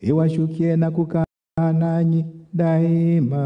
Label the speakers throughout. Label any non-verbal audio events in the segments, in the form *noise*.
Speaker 1: Iwashukie na kukaa nanyi daima.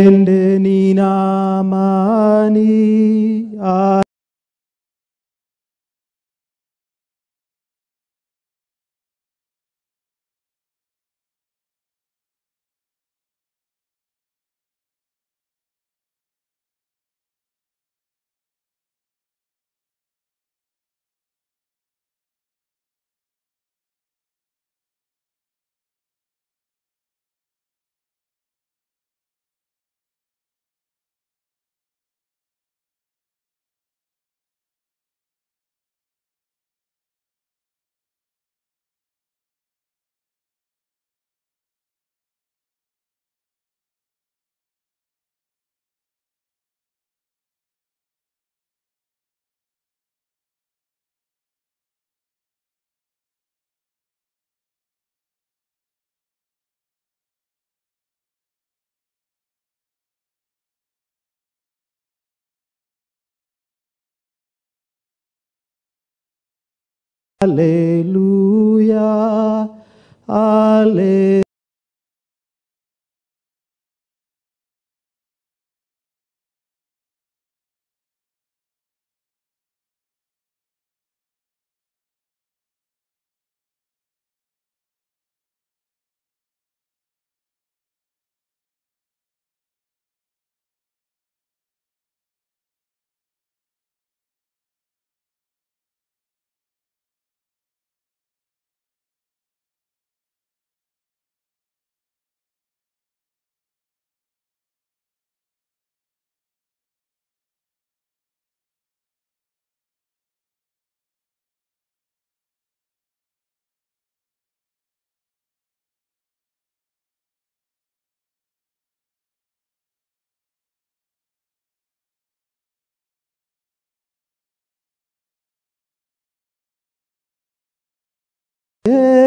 Speaker 1: Ne endeni na amani. Haleluya, Yeah.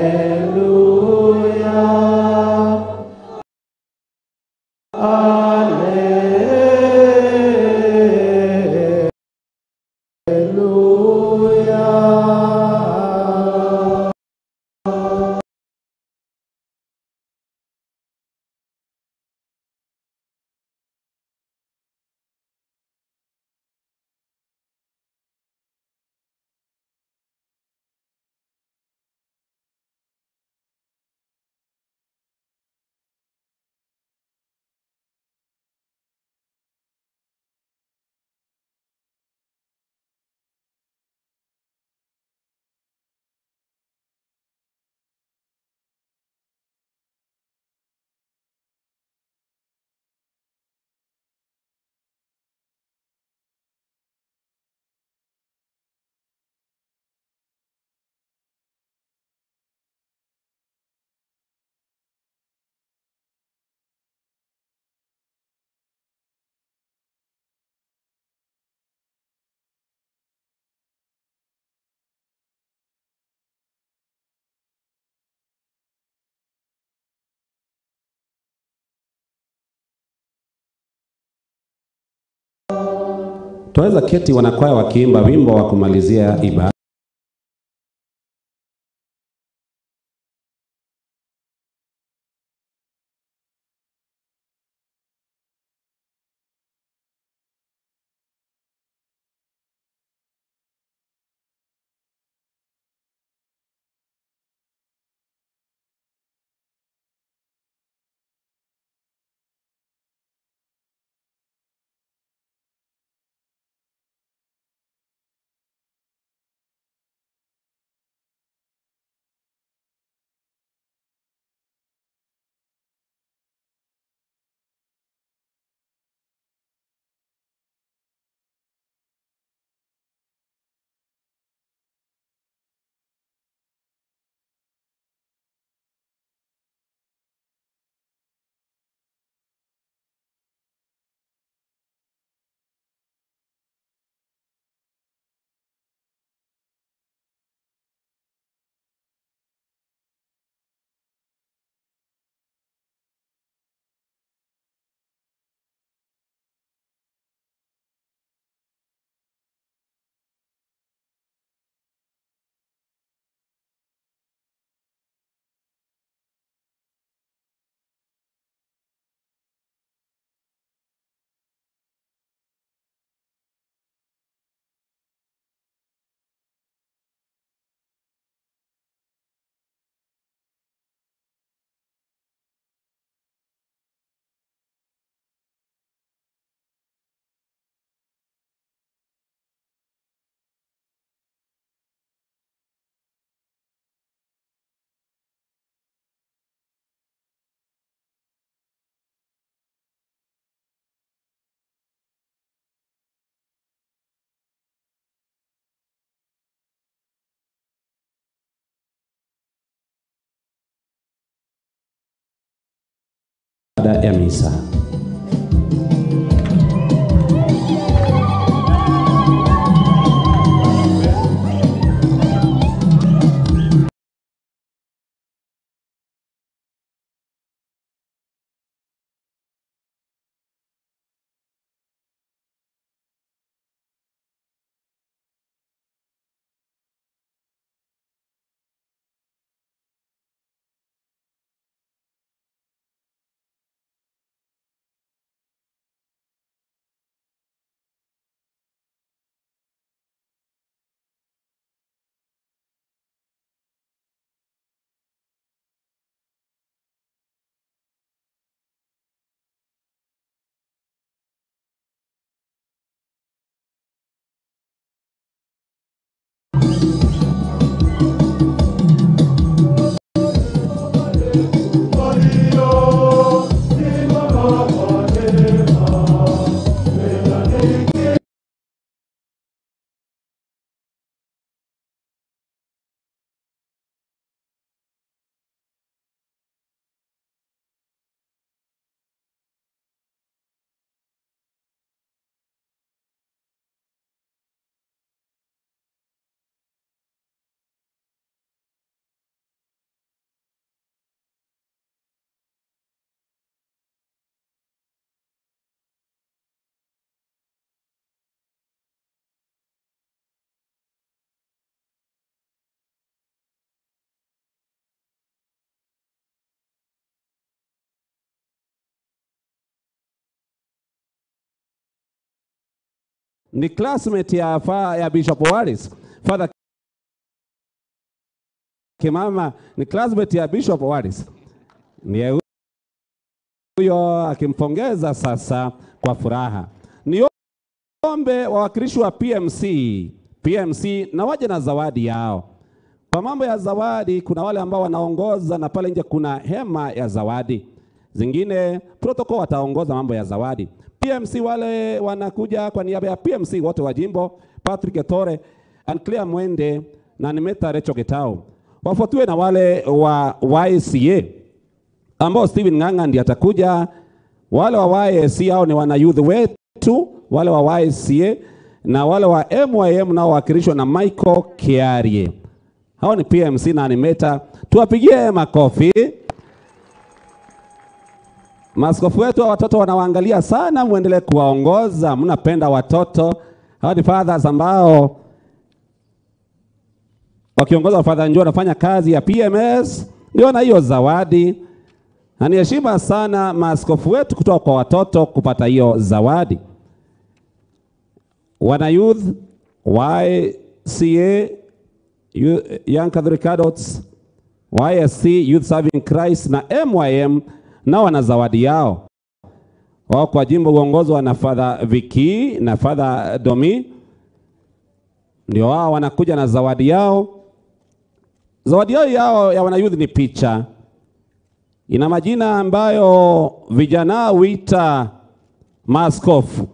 Speaker 1: Yeah.
Speaker 2: Twaweza keti wanakwaya wakiimba wimbo wa kumalizia ibada. é a mensagem. Ni classmate ya, fa, ya Bishop Wallace. Father Kimama ni classmate ya Bishop Wallace. Ni huyo akimpongeza sasa kwa furaha. Niombe wawakilishi wa PMC, PMC na waje na zawadi yao. Kwa mambo ya zawadi, kuna wale ambao wanaongoza na pale nje kuna hema ya zawadi, zingine protocol wataongoza mambo ya zawadi. PMC wale wanakuja kwa niaba ya PMC wote wa jimbo, Patrick Etore, Claire Mwende na Nimeta Recho Getao, wafuatiwe na wale wa YCA ambao Steven Ng'ang'a ndiye atakuja. Wale wa YSC hao ni wana youth wetu, wale wa YCA na wale wa MYM nao wakilishwa na Michael Kiarie. Hao ni PMC na Nimeta, tuwapigie makofi. Maaskofu wetu wa watoto wanawaangalia sana, muendelee kuwaongoza, mnapenda watoto. Hawa ni fathers ambao wakiongoza wa Father Njoo wanafanya kazi ya PMS, ndio na hiyo zawadi na ni heshima sana maaskofu wetu kutoka kwa watoto kupata hiyo zawadi. Wana youth YCA Young Catholic Adults YSC Youth Serving Christ na MYM nao wana zawadi yao. Wao kwa jimbo uongozwa na Father Viki na Father Domi, ndio wao wanakuja na zawadi yao. Zawadi yao yao ya wana youth ni picha ina majina ambayo vijana huita maaskofu,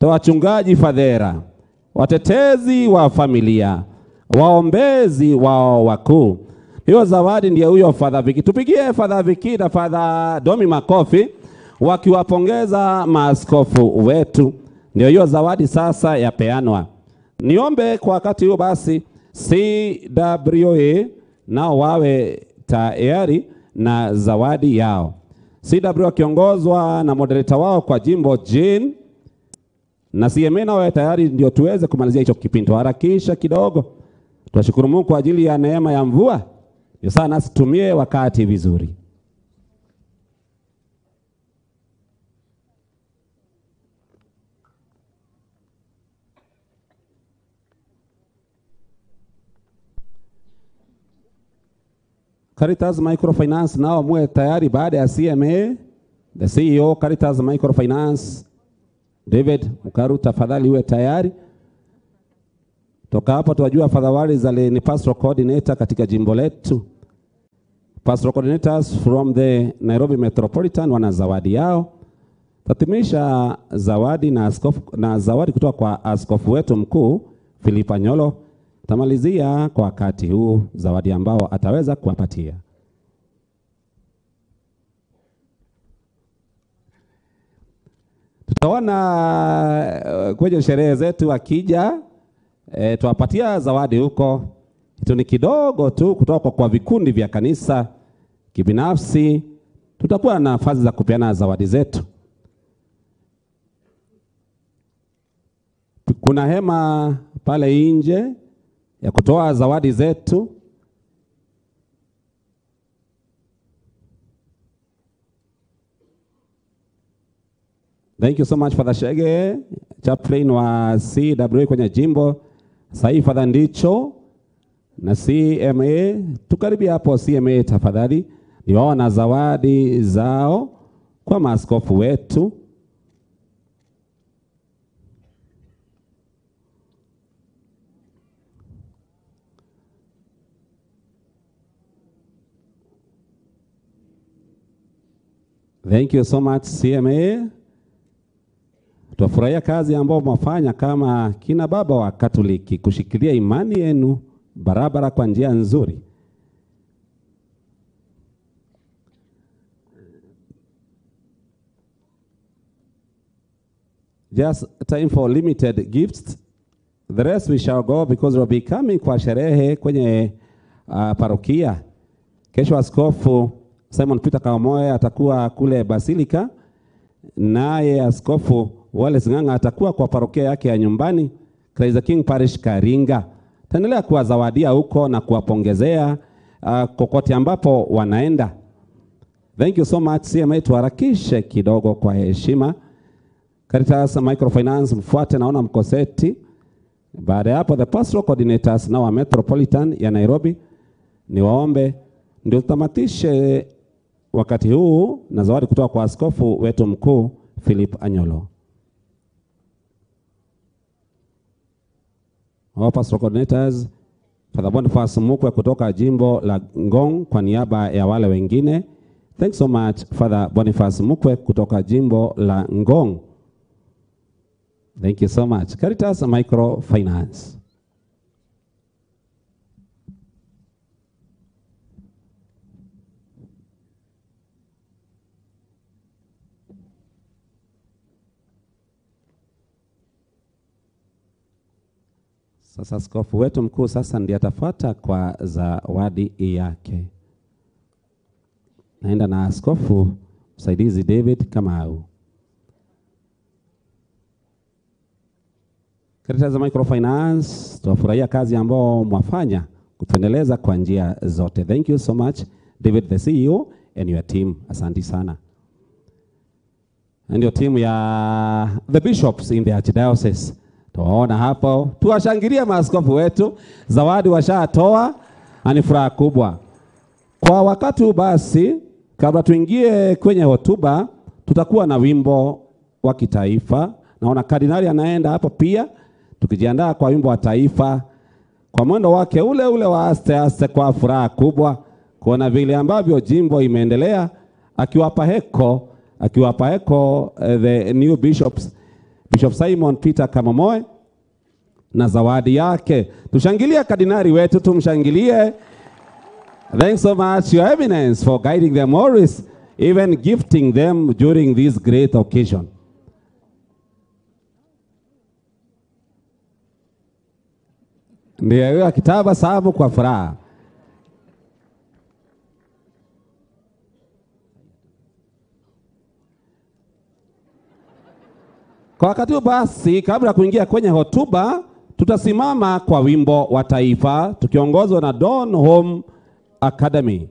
Speaker 2: wachungaji fadhera, watetezi wa familia, waombezi wao wakuu. Hiyo zawadi ndiyo huyo Father Viki. Tupigie Father Viki na Father Domi makofi wakiwapongeza maaskofu wetu. Ndio hiyo zawadi sasa yapeanwa. Niombe kwa wakati huo basi CWA nao wawe tayari na zawadi yao. CW wakiongozwa na moderator wao kwa jimbo Jean na CMA nao tayari ndio tuweze kumalizia hicho kipindi. Tuharakisha kidogo. Tunashukuru Mungu kwa ajili ya neema ya mvua. Ndio sana situmie tumie wakati vizuri. Caritas Microfinance nao muwe tayari baada ya CMA. The CEO Caritas Microfinance David Mukaru, tafadhali uwe tayari. Toka hapo tuwajua Father za ni pastoral coordinator katika jimbo letu. Pastoral coordinators from the Nairobi Metropolitan wana zawadi yao. Tatimisha zawadi na, askofu, na zawadi kutoka kwa askofu wetu mkuu Filipa Nyolo tamalizia kwa wakati huu zawadi ambao ataweza kuwapatia. Tutaona uh, kwenye sherehe zetu akija, e, tuwapatia zawadi huko. Hitu ni kidogo tu kutoka kwa vikundi vya kanisa kibinafsi. Tutakuwa na nafasi za kupeana zawadi zetu. Kuna hema pale nje ya kutoa zawadi zetu. Thank you so much Father Shege, chaplain wa CWA kwenye jimbo. Sasa hivi Father Ndicho na CMA, tukaribia hapo CMA tafadhali, niwaona wao na zawadi zao kwa maaskofu wetu. Thank you so much CMA. Twafurahia kazi ambayo mwafanya kama kina baba wa Katoliki kushikilia imani yenu barabara kwa njia nzuri. Just time for limited gifts. The rest we shall go because we'll be coming kwa sherehe kwenye uh, parokia. Kesho askofu Simon Peter Kamoe atakuwa kule Basilika, naye askofu Wallace Ng'ang'a atakuwa kwa parokia yake ya nyumbani Christ the King Parish Karinga. Taendelea kuwazawadia huko na kuwapongezea uh, kokote ambapo wanaenda. Thank you so much CMA, tuharakishe kidogo kwa heshima. Caritas Microfinance mfuate, naona mkoseti. Baada ya hapo the pastoral coordinators na wa Metropolitan ya Nairobi niwaombe ndio tutamatishe wakati huu na zawadi kutoka kwa askofu wetu mkuu Philip Anyolo. Our pastoral coordinators Father Boniface Mukwe kutoka jimbo la Ngong kwa niaba ya wale wengine. Thanks so much Father Boniface Mukwe kutoka jimbo la Ngong. Thank you so much. Caritas Microfinance. Sasa askofu wetu mkuu sasa ndiye atafuata kwa zawadi yake. Naenda na askofu msaidizi David Kamau. Caritas Microfinance, tunafurahia kazi ambao mwafanya kutuendeleza kwa njia zote. Thank you so much David the CEO and your team. Asante sana. Ndio timu ya the bishops in the archdiocese. Tuwaona hapo, tuwashangilie maaskofu wetu, zawadi washatoa, na ni furaha kubwa kwa wakati huu. Basi, kabla tuingie kwenye hotuba, tutakuwa na wimbo wa kitaifa. Naona kardinali anaenda hapo pia, tukijiandaa kwa wimbo wa taifa kwa mwendo wake ule ule wa aste aste, kwa furaha kubwa kuona vile ambavyo jimbo imeendelea, akiwapa heko akiwapa heko uh, the new bishops Bishop Simon Peter Kamamoe na zawadi yake. Tushangilie kardinari wetu, tumshangilie. Thanks so much your eminence for guiding them always, even gifting them during this great occasion. Ndiyo kitaba sabu kwa furaha. Kwa wakati huu basi, kabla ya kuingia kwenye hotuba, tutasimama kwa wimbo wa taifa tukiongozwa na Don Home Academy.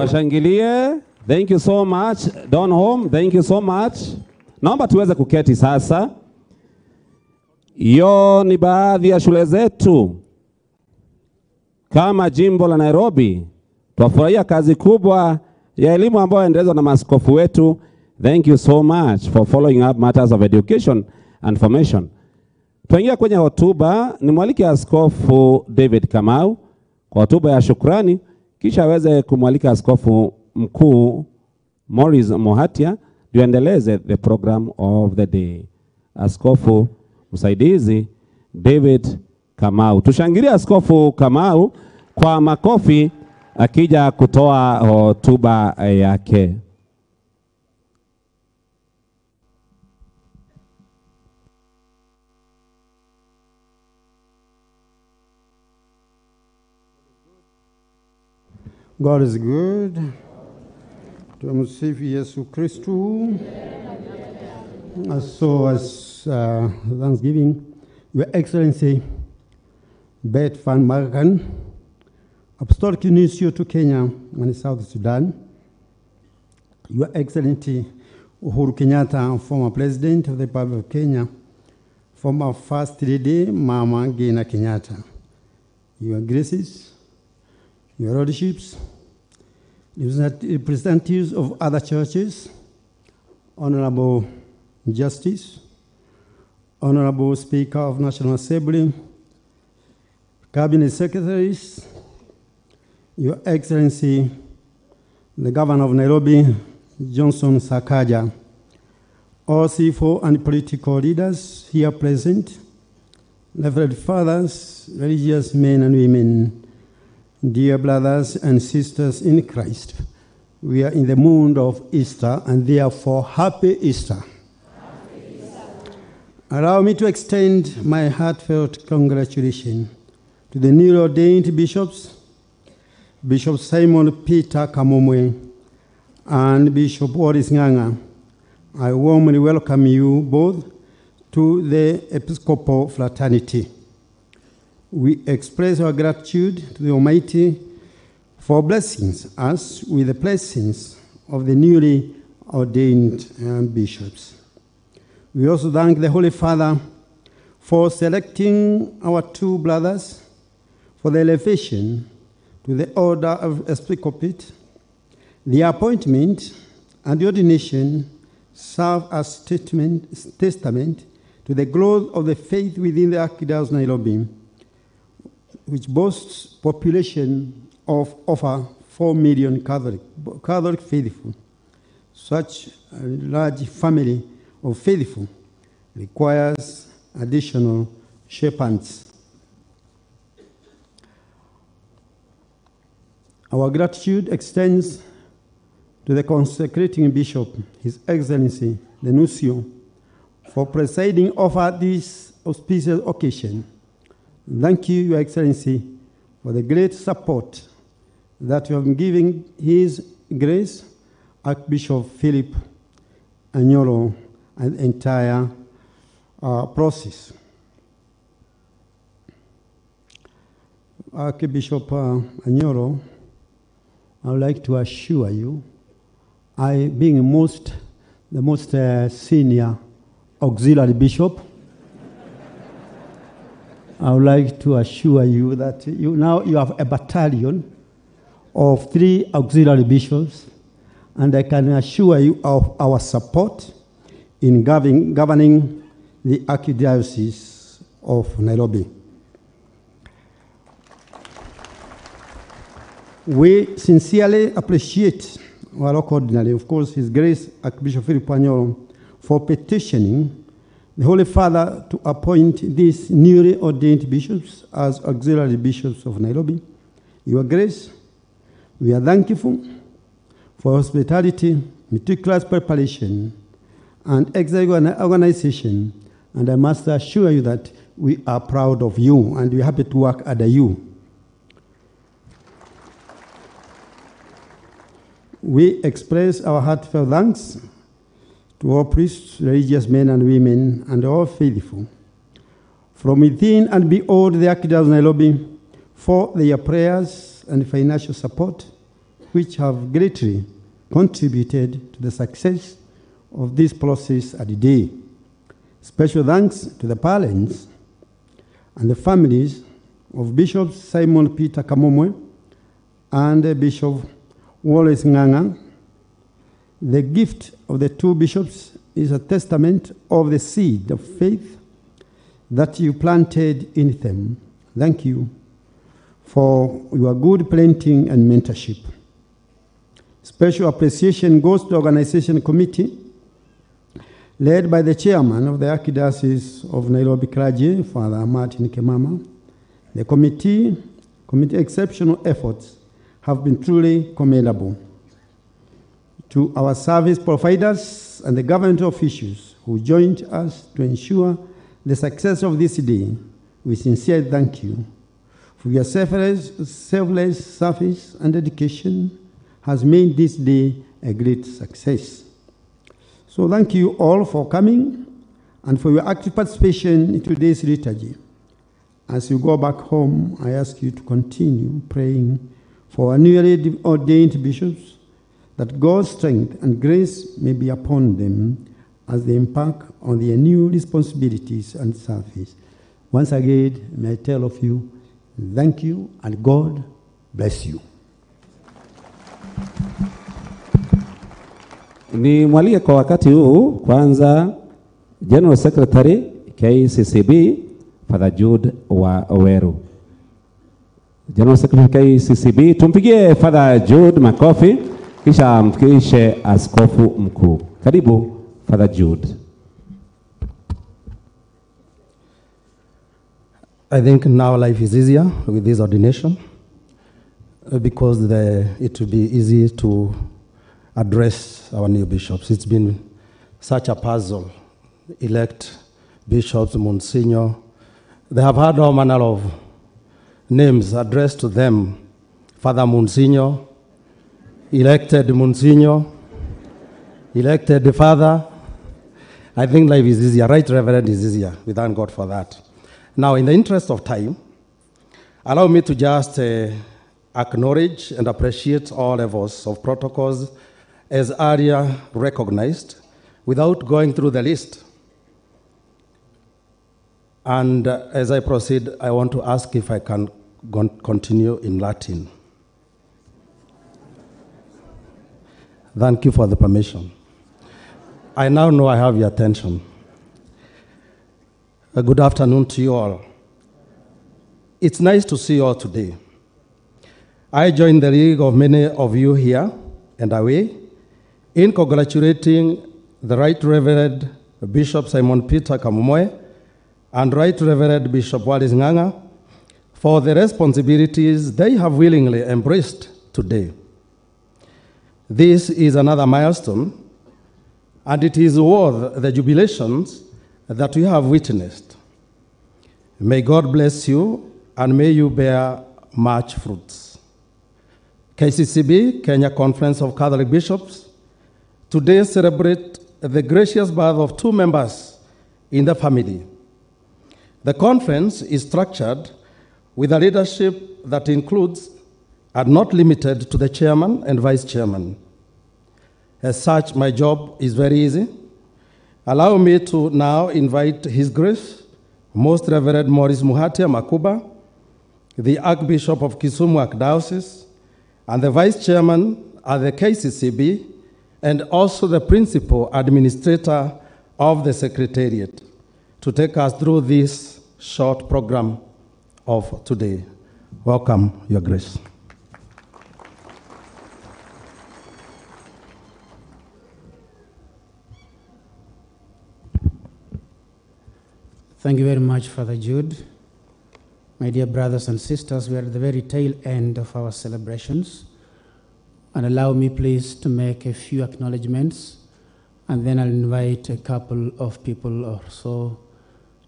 Speaker 2: Tuwashangilie. Thank you so much. Don Home, thank you so much. Naomba tuweze kuketi sasa. Hiyo ni baadhi ya shule zetu kama jimbo la Nairobi. Twafurahia kazi kubwa ya elimu ambayo inaendelezwa na maskofu wetu. Thank you so much for following up matters of education and formation. Tuingia kwenye hotuba, ni nimwalike Askofu David Kamau kwa hotuba ya shukrani, kisha aweze kumwalika Askofu Mkuu Morris Mohatia ndio endeleze the program of the day. Askofu msaidizi David Kamau. Tushangilie Askofu Kamau kwa makofi akija kutoa hotuba yake.
Speaker 3: God is good. To Tumsifu Yesu Kristu. So as uh, Thanksgiving, Your Excellency Bert Van Megen, Apostolic Nuncio to Kenya and South Sudan, Your Excellency Uhuru Kenyatta, former President of the Republic of Kenya, former First Lady Mama Ngina Kenyatta, Your Graces, Your Lordships, representatives of other churches, Honorable Justice, Honorable Speaker of National Assembly, Cabinet Secretaries, Your Excellency, the Governor of Nairobi, Johnson Sakaja, all civil and political leaders here present, Reverend Fathers, religious men and women, dear brothers and sisters in Christ. We are in the mood of Easter and therefore happy Easter. Allow me to extend my heartfelt congratulations to the newly ordained bishops, Bishop Simon Peter Kamomoe and Bishop Oris Nganga. I warmly welcome you both to the Episcopal Fraternity. We express our gratitude to the Almighty for blessings us with the blessings of the newly ordained uh, bishops. We also thank the Holy Father for selecting our two brothers for the elevation to the order of episcopate. The appointment and the ordination serve as testament to the growth of the faith within the Archdiocese Nairobi, which boasts population of over 4 million Catholic, Catholic faithful. Such a large family of faithful requires additional shepherds. Our gratitude extends to the consecrating bishop, His Excellency, the Nuncio, for presiding over this auspicious occasion. Thank you, Your Excellency, for the great support that you have been giving His Grace, Archbishop Philip Anyolo, and the entire uh, process. Archbishop uh, Anyolo, I would like to assure you, I being most, the most uh, senior auxiliary bishop, I would like to assure you that you now you have a battalion of three auxiliary bishops, and I can assure you of our support in governing, governing the Archdiocese of Nairobi. We sincerely appreciate our local ordinary, of course, His Grace Archbishop Philip Anyolo, for petitioning the Holy Father to appoint these newly ordained bishops as auxiliary bishops of Nairobi. Your Grace, we are thankful for hospitality, meticulous preparation, and excellent organization. And I must assure you that we are proud of you and we're happy to work under you. We express our heartfelt thanks to all priests, religious men and women, and all faithful, from within and beyond the Archdiocese of Nairobi, for their prayers and financial support, which have greatly contributed to the success of this process at the day. Special thanks to the parents and the families of Bishop Simon Peter Kamomoe and Bishop Wallace Nganga. The gift of the two bishops is a testament of the seed of faith that you planted in them. Thank you for your good planting and mentorship. Special appreciation goes to the organization committee led by the chairman of the Archdiocese of Nairobi Clergy, Father Martin Kemama. The committee, committee exceptional efforts have been truly commendable. To our service providers and the government officials who joined us to ensure the success of this day, we sincerely thank you for your selfless, selfless service and dedication has made this day a great success. So thank you all for coming and for your active participation in today's liturgy. As you go back home, I ask you to continue praying for our newly ordained bishops that God's strength and grace may be upon them as they embark on their new responsibilities and service. Once again, may I tell of you, thank you and God bless you.
Speaker 2: Ni mwalie kwa wakati huu kwanza General Secretary KCCB Father Jude wa Oweru. General Secretary KCCB, tumpigie Father Jude makofi kisha amfikirishe askofu mkuu. Karibu Father Jude.
Speaker 4: I think now life is easier with this ordination uh, because the, it will be easy to address our new bishops. It's been such a puzzle. Elect bishops, Monsignor. They have had all manner of names addressed to them. Father Monsignor, elected Monsignor, elected the Father. I think life is easier. Right Reverend is easier. We thank God for that. Now, in the interest of time, allow me to just uh, acknowledge and appreciate all levels of protocols as earlier recognized without going through the list. And uh, as I proceed, I want to ask if I can continue in Latin. Thank you for the permission. I now know I have your attention. A good afternoon to you all. It's nice to see you all today. I join the league of many of you here and away in congratulating the Right Reverend Bishop Simon Peter Kamomoe and Right Reverend Bishop Wallace Nganga for the responsibilities they have willingly embraced today. This is another milestone, and it is worth the jubilations that we have witnessed. May God bless you, and may you bear much fruits. KCCB, Kenya Conference of Catholic Bishops, today celebrate the gracious birth of two members in the family. The conference is structured with a leadership that includes and not limited to the chairman and vice chairman. As such, my job is very easy. Allow me to now invite His Grace, Most Reverend Maurice Muhatia Makuba, the Archbishop of Kisumu Archdiocese, and the Vice Chairman at the KCCB, and also the Principal Administrator of the Secretariat, to take us through this short program of today. Welcome, Your Grace.
Speaker 5: Thank you very much, Father Jude. My dear brothers and sisters, we are at the very tail end of our celebrations. And allow me, please, to make a few acknowledgements, and then I'll invite a couple of people or so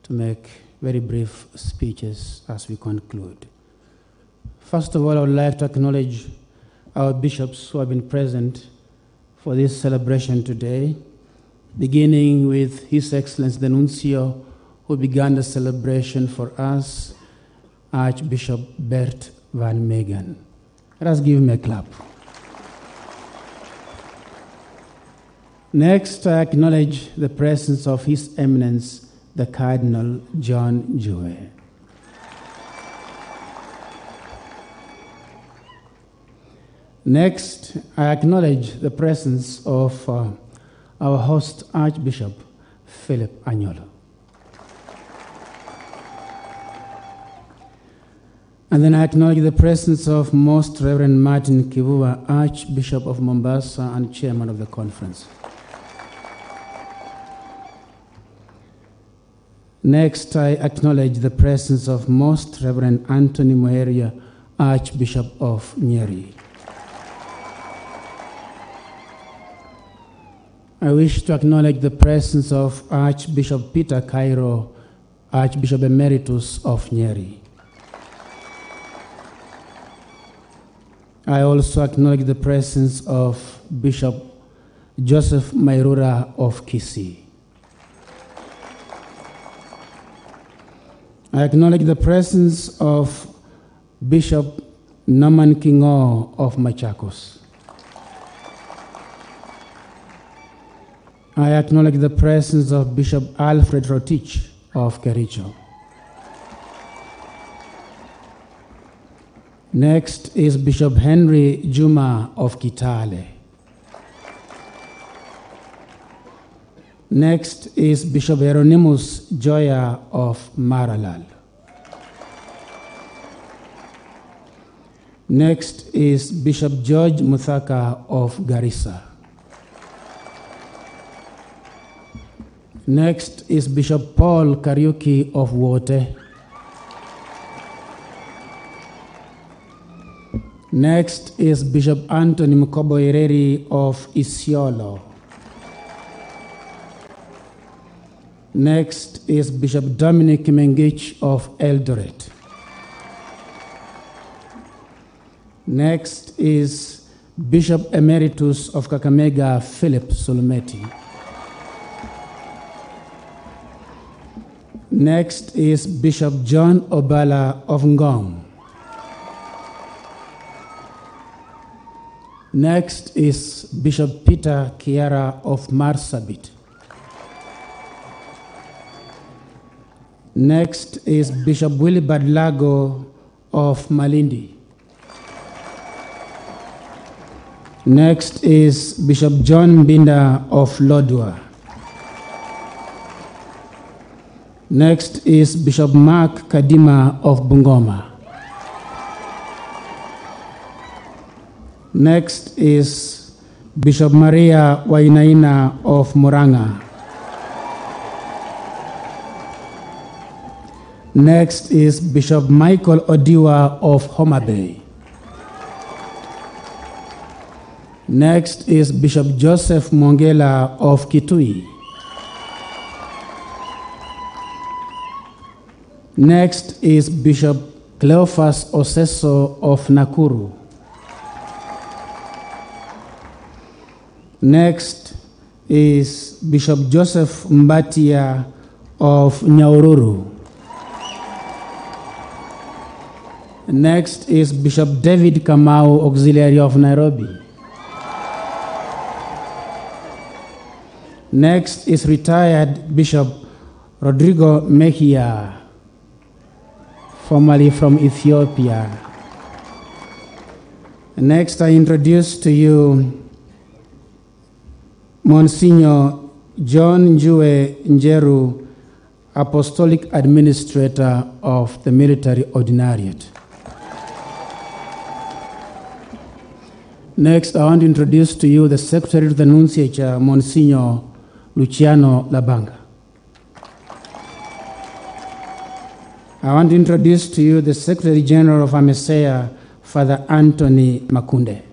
Speaker 5: to make very brief speeches as we conclude. First of all, I would like to acknowledge our bishops who have been present for this celebration today, beginning with His Excellency the Nuncio, who began the celebration for us, Archbishop Bert Van Megen. Let us give him a clap. Next, I acknowledge the presence of His Eminence, the Cardinal John Njue. Next, I acknowledge the presence of uh, our host, Archbishop Philip Anyolo. And then I acknowledge the presence of Most Reverend Martin Kivuva, Archbishop of Mombasa and Chairman of the conference. Next, I acknowledge the presence of Most Reverend Anthony Muheria, Archbishop of Nyeri. I wish to acknowledge the presence of Archbishop Peter Kairo, Archbishop Emeritus of Nyeri. I also acknowledge the presence of Bishop Joseph Mairura of Kisii. I acknowledge the presence of Bishop Norman Kingo of Machakos. I acknowledge the presence of Bishop Alfred Rotich of Kericho. Next is Bishop Henry Juma of Kitale. Next is Bishop Hieronymus Joya of Maralal. Next is Bishop George Muthaka of Garissa. Next is Bishop Paul Kariuki of Wote. Next is Bishop Anthony Mukoboireri of Isiolo. Next is Bishop Dominic Mengich of Eldoret. Next is Bishop Emeritus of Kakamega, Philip Sulumeti. Next is Bishop John Oballa of Ngong. Next is Bishop Peter Kihara of Marsabit. Next is Bishop Willybard Lagho of Malindi. Next is Bishop John Mbinda of Lodwar. Next is Bishop Mark Kadima of Bungoma. Next is Bishop Maria Wainaina of Muranga. Next is Bishop Michael Odiwa of Homa Bay. Next is Bishop Joseph Mwongela of Kitui. Next is Bishop Cleophas Oseso of Nakuru. Next is Bishop Joseph Mbatia of Nyahururu. Next is Bishop David Kamau, Auxiliary of Nairobi. Next is retired Bishop Rodrigo Mejia, formerly from Ethiopia. Next, I introduce to you Monsignor John Njue Njeru, Apostolic Administrator of the Military Ordinariate. Next, I want to introduce to you the Secretary of the Nunciature, Monsignor Luciano Labanga. I want to introduce to you the Secretary General of AMECEA, Father Anthony Makunde.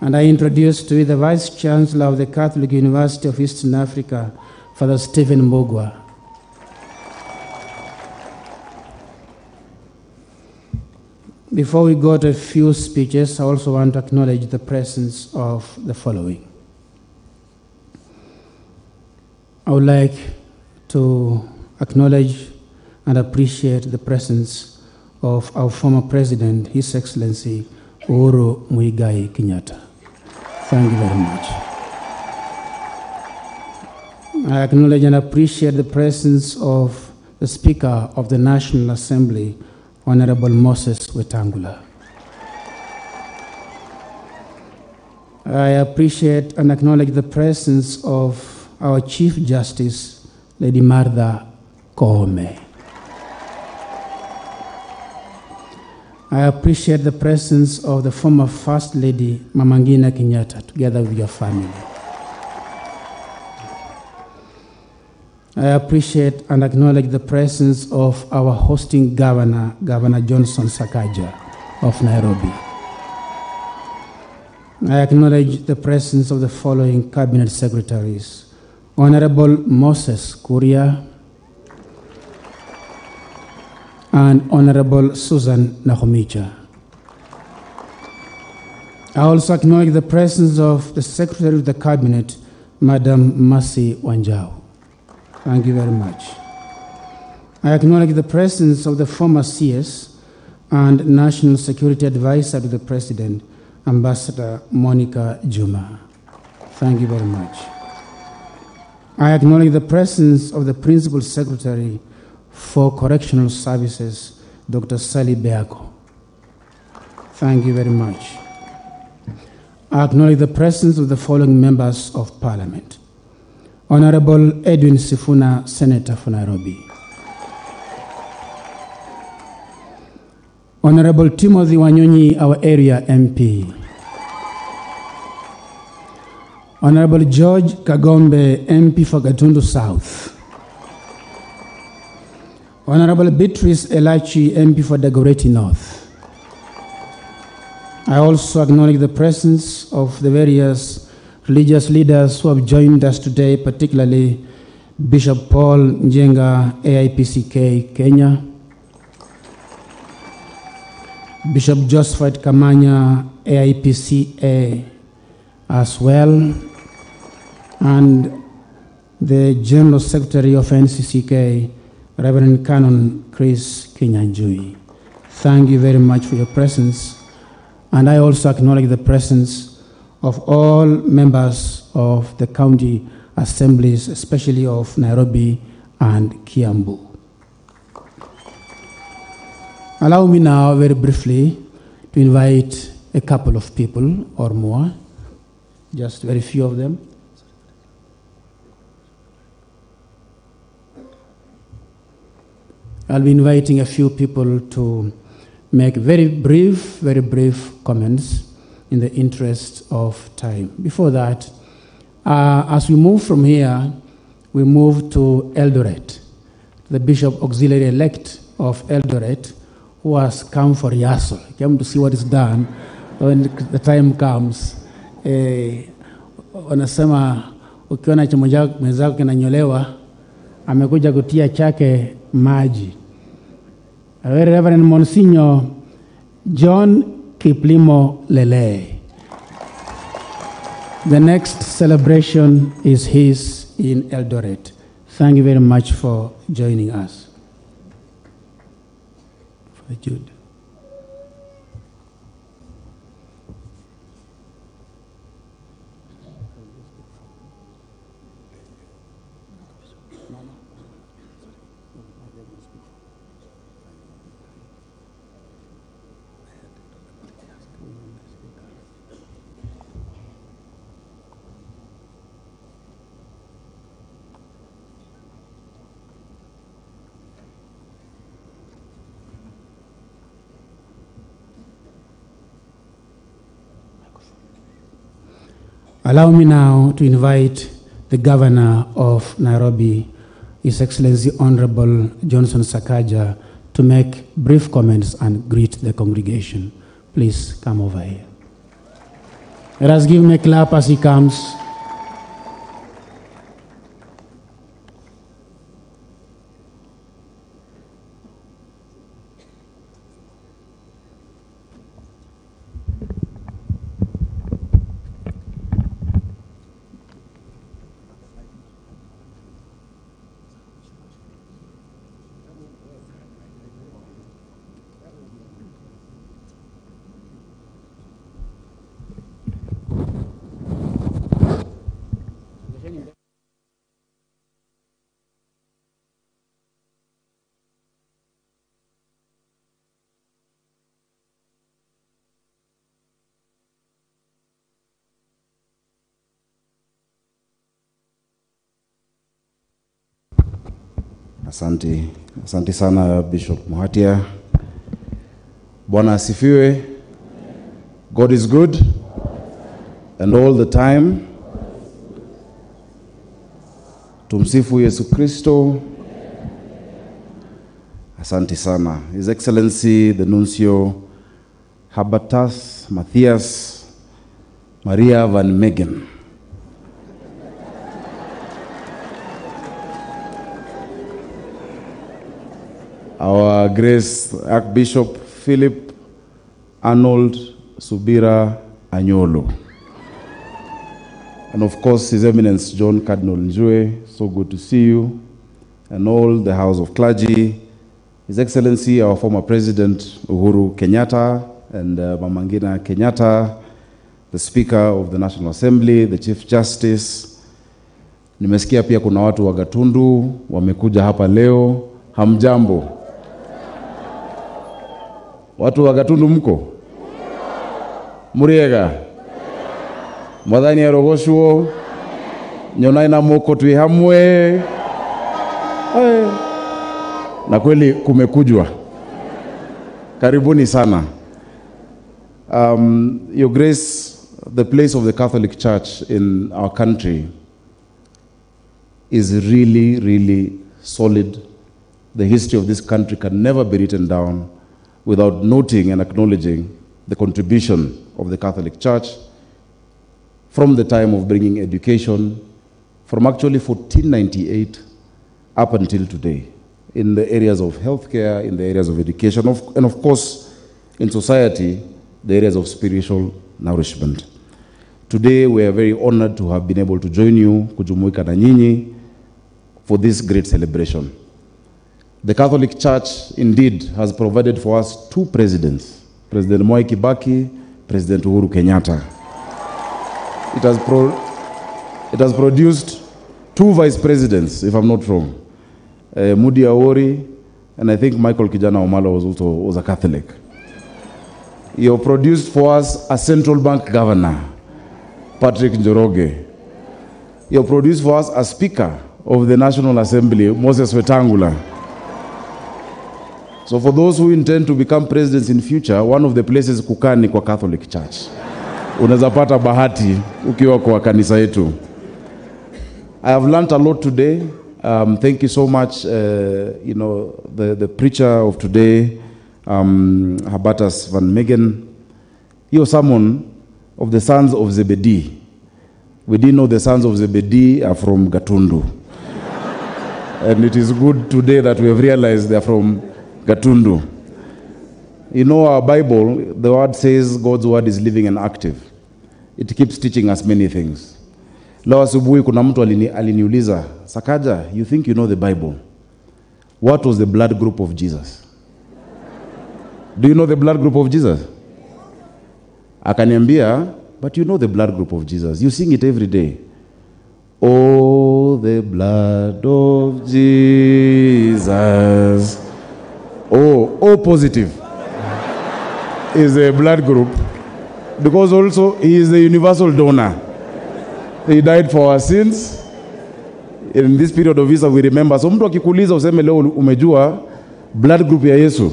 Speaker 5: And I introduce to you the Vice Chancellor of the Catholic University of Eastern Africa, Father Stephen Mbugua. Before we go to a few speeches, I also want to acknowledge the presence of the following. I would like to acknowledge and appreciate the presence of our former president, His Excellency Uhuru Muigai Kenyatta. Thank you very much. I acknowledge and appreciate the presence of the Speaker of the National Assembly, Honorable Moses Wetangula. I appreciate and acknowledge the presence of our Chief Justice, Lady Martha Koome. I appreciate the presence of the former First Lady, Mamangina Kenyatta, together with your family. I appreciate and acknowledge the presence of our hosting governor, Governor Johnson Sakaja of Nairobi. I acknowledge the presence of the following cabinet secretaries Honorable Moses Kuria and Honorable Susan Nakhumicha. I also acknowledge the presence of the Secretary of the Cabinet, Madam Mercy Wanjau. Thank you very much. I acknowledge the presence of the former CS and National Security Advisor to the President, Ambassador Monica Juma. Thank you very much. I acknowledge the presence of the Principal Secretary for Correctional Services, Dr. Sally Beako. Thank you very much. I acknowledge the presence of the following members of Parliament. Honorable Edwin Sifuna, Senator for Nairobi. Honorable Timothy Wanyonyi, our area MP. Honorable George Kagombe, MP for Gatundu South. Honorable Beatrice Elachi, MP for Dagoretti North. I also acknowledge the presence of the various religious leaders who have joined us today, particularly Bishop Paul Njenga, AIPCK Kenya, Bishop Josephat Kamanya, AIPCA as well, and the General Secretary of NCCK, Reverend Canon Chris Kinyanjui. Thank you very much for your presence. And I also acknowledge the presence of all members of the county assemblies, especially of Nairobi and Kiambu. Allow me now, very briefly, to invite a couple of people or more, just very few of them. I'll be inviting a few people to make very brief, very brief comments in the interest of time. Before that, uh, as we move from here, we move to Eldoret, the Bishop Auxiliary elect of Eldoret, who has come for rehearsal, came to see what is done when the time comes. Eh, wanasema ukiona chamo mwenzako kinanyolewa, amekuja kutia chake maji. Reverend Monsignor John Kiplimo Lelei. The next celebration is his in Eldoret. Thank you very much for joining us. For Jude. Allow me now to invite the governor of Nairobi, His Excellency Honorable Johnson Sakaja, to make brief comments and greet the congregation. Please come over here. Let us give him a clap as he comes.
Speaker 6: Asante, asante sana Bishop Muhatia. Bwana asifiwe. God is good and all the time. Tumsifu Yesu Kristo. Asante sana. His Excellency the Nuncio Habatas Matthias Maria van Megen. Our Grace Archbishop Philip Arnold Subira Anyolo. And of course, His Eminence John Cardinal Njue, so good to see you, and all the House of Clergy, His Excellency, our former President Uhuru Kenyatta, and uh, Mamangina Kenyatta, the Speaker of the National Assembly, the Chief Justice. Nimesikia pia kuna watu wa Gatundu wamekuja hapa leo. Hamjambo watu wa Gatundu, mko? Muriega? Mwathani arogocwo nyonai na moko twi hamwe? Eh. na kweli kumekujwa. Karibuni sana. Um, your grace the place of the catholic church in our country is really really solid. The history of this country can never be written down without noting and acknowledging the contribution of the catholic church from the time of bringing education, from actually 1498 up until today, in the areas of healthcare, in the areas of education, and of course, in society, the areas of spiritual nourishment. Today, we are very honored to have been able to join you, kujumuika na nyinyi, for this great celebration. The Catholic Church indeed has provided for us two presidents, President Mwai Kibaki, President Uhuru Kenyatta. It has, pro- it has produced two vice presidents, if I'm not wrong. Uh, Mudi Awori, and I think Michael Kijana Omalo was also was a Catholic. You produced for us a central bank governor, Patrick Njoroge. You produced for us a speaker of the National Assembly, Moses Wetangula. So for those who intend to become presidents in future, one of the places kukaa ni kwa Catholic Church. Unaweza pata bahati ukiwa kwa kanisa yetu. I have learnt a lot today. Um, thank you so much. Uh, you know, the, the preacher of today, um, Habatas van Megen, was someone of the sons of Zebedee. We didn't know the sons of Zebedee are from Gatundu. and it is good today that we have realized they are from Gatundu. You know, our Bible, the word says God's word is living and active. It keeps teaching us many things. Leo asubuhi kuna mtu alini, aliniuliza, Sakaja, you think you know the Bible? What was the blood group of Jesus? Do you know the blood group of Jesus? Akaniambia, but you know the blood group of Jesus. You sing it every day. Oh, the blood of Jesus. Oh, O positive is a blood group because also he is a universal donor. He died for our sins. In this period of visa we remember. So mtu akikuuliza useme leo umejua blood group ya Yesu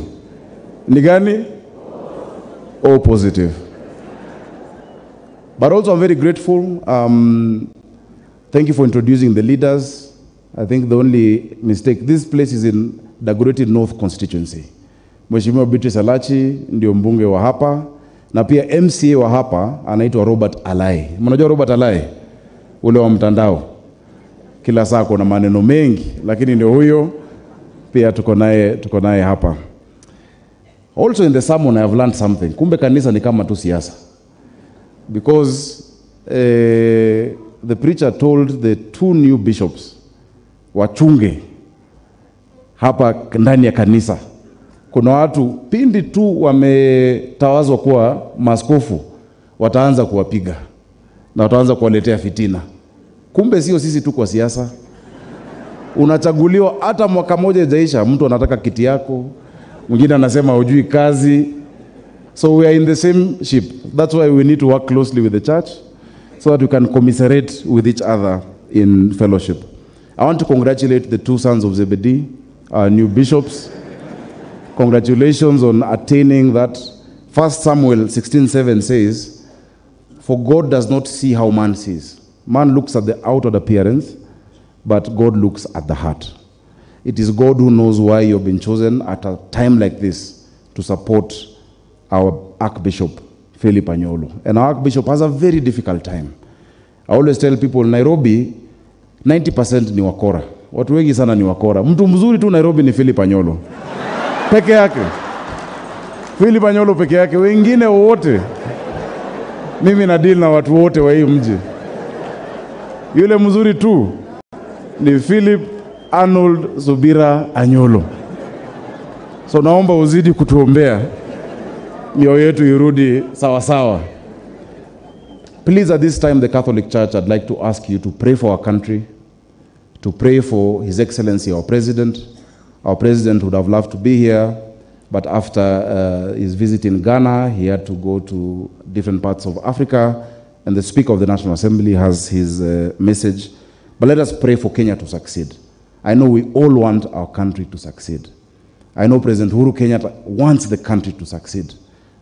Speaker 6: ni gani? O positive. But also I'm very grateful. Um, thank you for introducing the leaders. I think the only mistake, this place is in Dagoretti North constituency. Mheshimiwa Beatrice Alachi ndio mbunge wa hapa na pia MCA wa hapa anaitwa Robert Alai. Mnajua Robert Alai? Ule wa mtandao. Kila saa kuna maneno mengi, lakini ndio huyo pia tuko naye tuko naye hapa. Also in the sermon I have learned something. Kumbe kanisa ni kama tu siasa. Because eh, the preacher told the two new bishops wachunge hapa ndani ya kanisa. Kuna watu pindi tu wametawazwa kuwa maskofu wataanza kuwapiga na wataanza kuwaletea fitina. Kumbe sio sisi tu kwa siasa, unachaguliwa hata mwaka moja ijaisha, mtu anataka kiti yako, mwingine anasema hujui kazi. So we are in the same ship. That's why we need to work closely with the church so that we can commiserate with each other in fellowship. I want to congratulate the two sons of Zebedee, our new bishops. Congratulations on attaining that. First Samuel 16:7 says, "For God does not see how man sees. Man looks at the outward appearance, but God looks at the heart. It is God who knows why you've been chosen at a time like this to support our Archbishop Philip Anyolo. And our Archbishop has a very difficult time. I always tell people Nairobi 90% ni wakora. Watu wengi sana ni wakora. Mtu mzuri tu Nairobi ni Philip Anyolo. Peke yake. Philip Anyolo peke yake, wengine wote mimi na deal na watu wote wa hii mji. Yule mzuri tu ni Philip Arnold Zubira Anyolo. So naomba uzidi kutuombea mioyo yetu irudi sawa sawa. Please, at this time, the Catholic Church, I'd like to ask you to pray for our country, to pray for His Excellency, our President. Our President would have loved to be here, but after uh, his visit in Ghana, he had to go to different parts of Africa, and the Speaker of the National Assembly has his uh, message. But let us pray for Kenya to succeed. I know we all want our country to succeed. I know President Uhuru Kenyatta wants the country to succeed.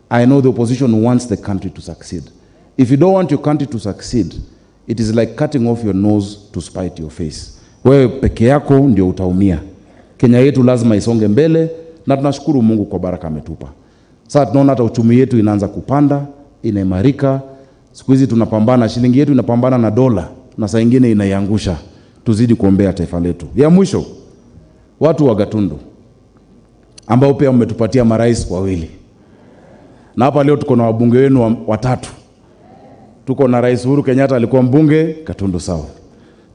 Speaker 6: I know the opposition wants the country to succeed. If you don't want your country to succeed, it is like cutting off your nose to spite your face. Wewe peke yako ndio utaumia. Kenya yetu lazima isonge mbele, na tunashukuru Mungu kwa baraka ametupa. Sasa tunaona hata uchumi yetu inaanza kupanda, inaimarika. Siku hizi tunapambana, shilingi yetu inapambana na dola, na saa ingine inaiangusha. Tuzidi kuombea taifa letu. Ya mwisho, watu wa Gatundu ambao pia mmetupatia marais wawili, na hapa leo tuko na wabunge wenu watatu. Tuko na Rais Uhuru Kenyatta alikuwa mbunge Gatundu South.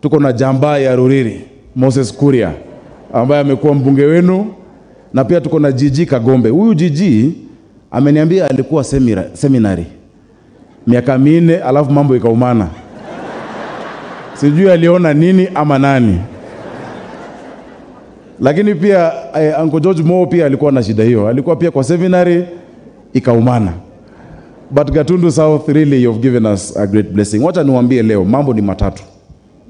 Speaker 6: Tuko na Jamba ya Ruriri Moses Kuria ambaye amekuwa mbunge wenu, na pia tuko na Jiji Kagombe. Huyu Jiji ameniambia alikuwa semira, seminari miaka minne, alafu mambo ikaumana, sijui aliona nini ama nani lakini pia eh, Uncle George Mo pia alikuwa na shida hiyo, alikuwa pia kwa seminary ikaumana. But Gatundu South really you've given us a great blessing. Wacha niwaambie leo mambo ni matatu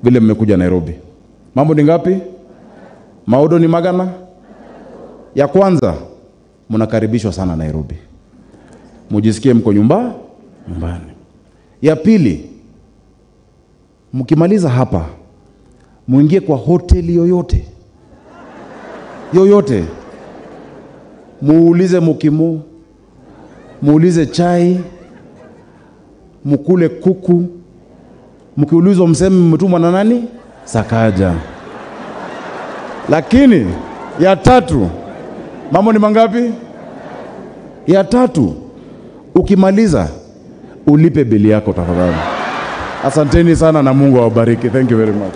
Speaker 6: vile mmekuja Nairobi. Mambo ni ngapi? Maudo ni magana? Ya kwanza mnakaribishwa sana Nairobi, mujisikie mko nyumba nyumbani. Ya pili, mkimaliza hapa muingie kwa hoteli yoyote yoyote, muulize mukimu, muulize chai, mukule kuku, mkiulizwa mseme mmetumwa na nani? Sakaja. Lakini ya tatu, mambo ni mangapi? Ya tatu, ukimaliza ulipe bili yako tafadhali. Asanteni sana na Mungu awabariki. Thank you very much.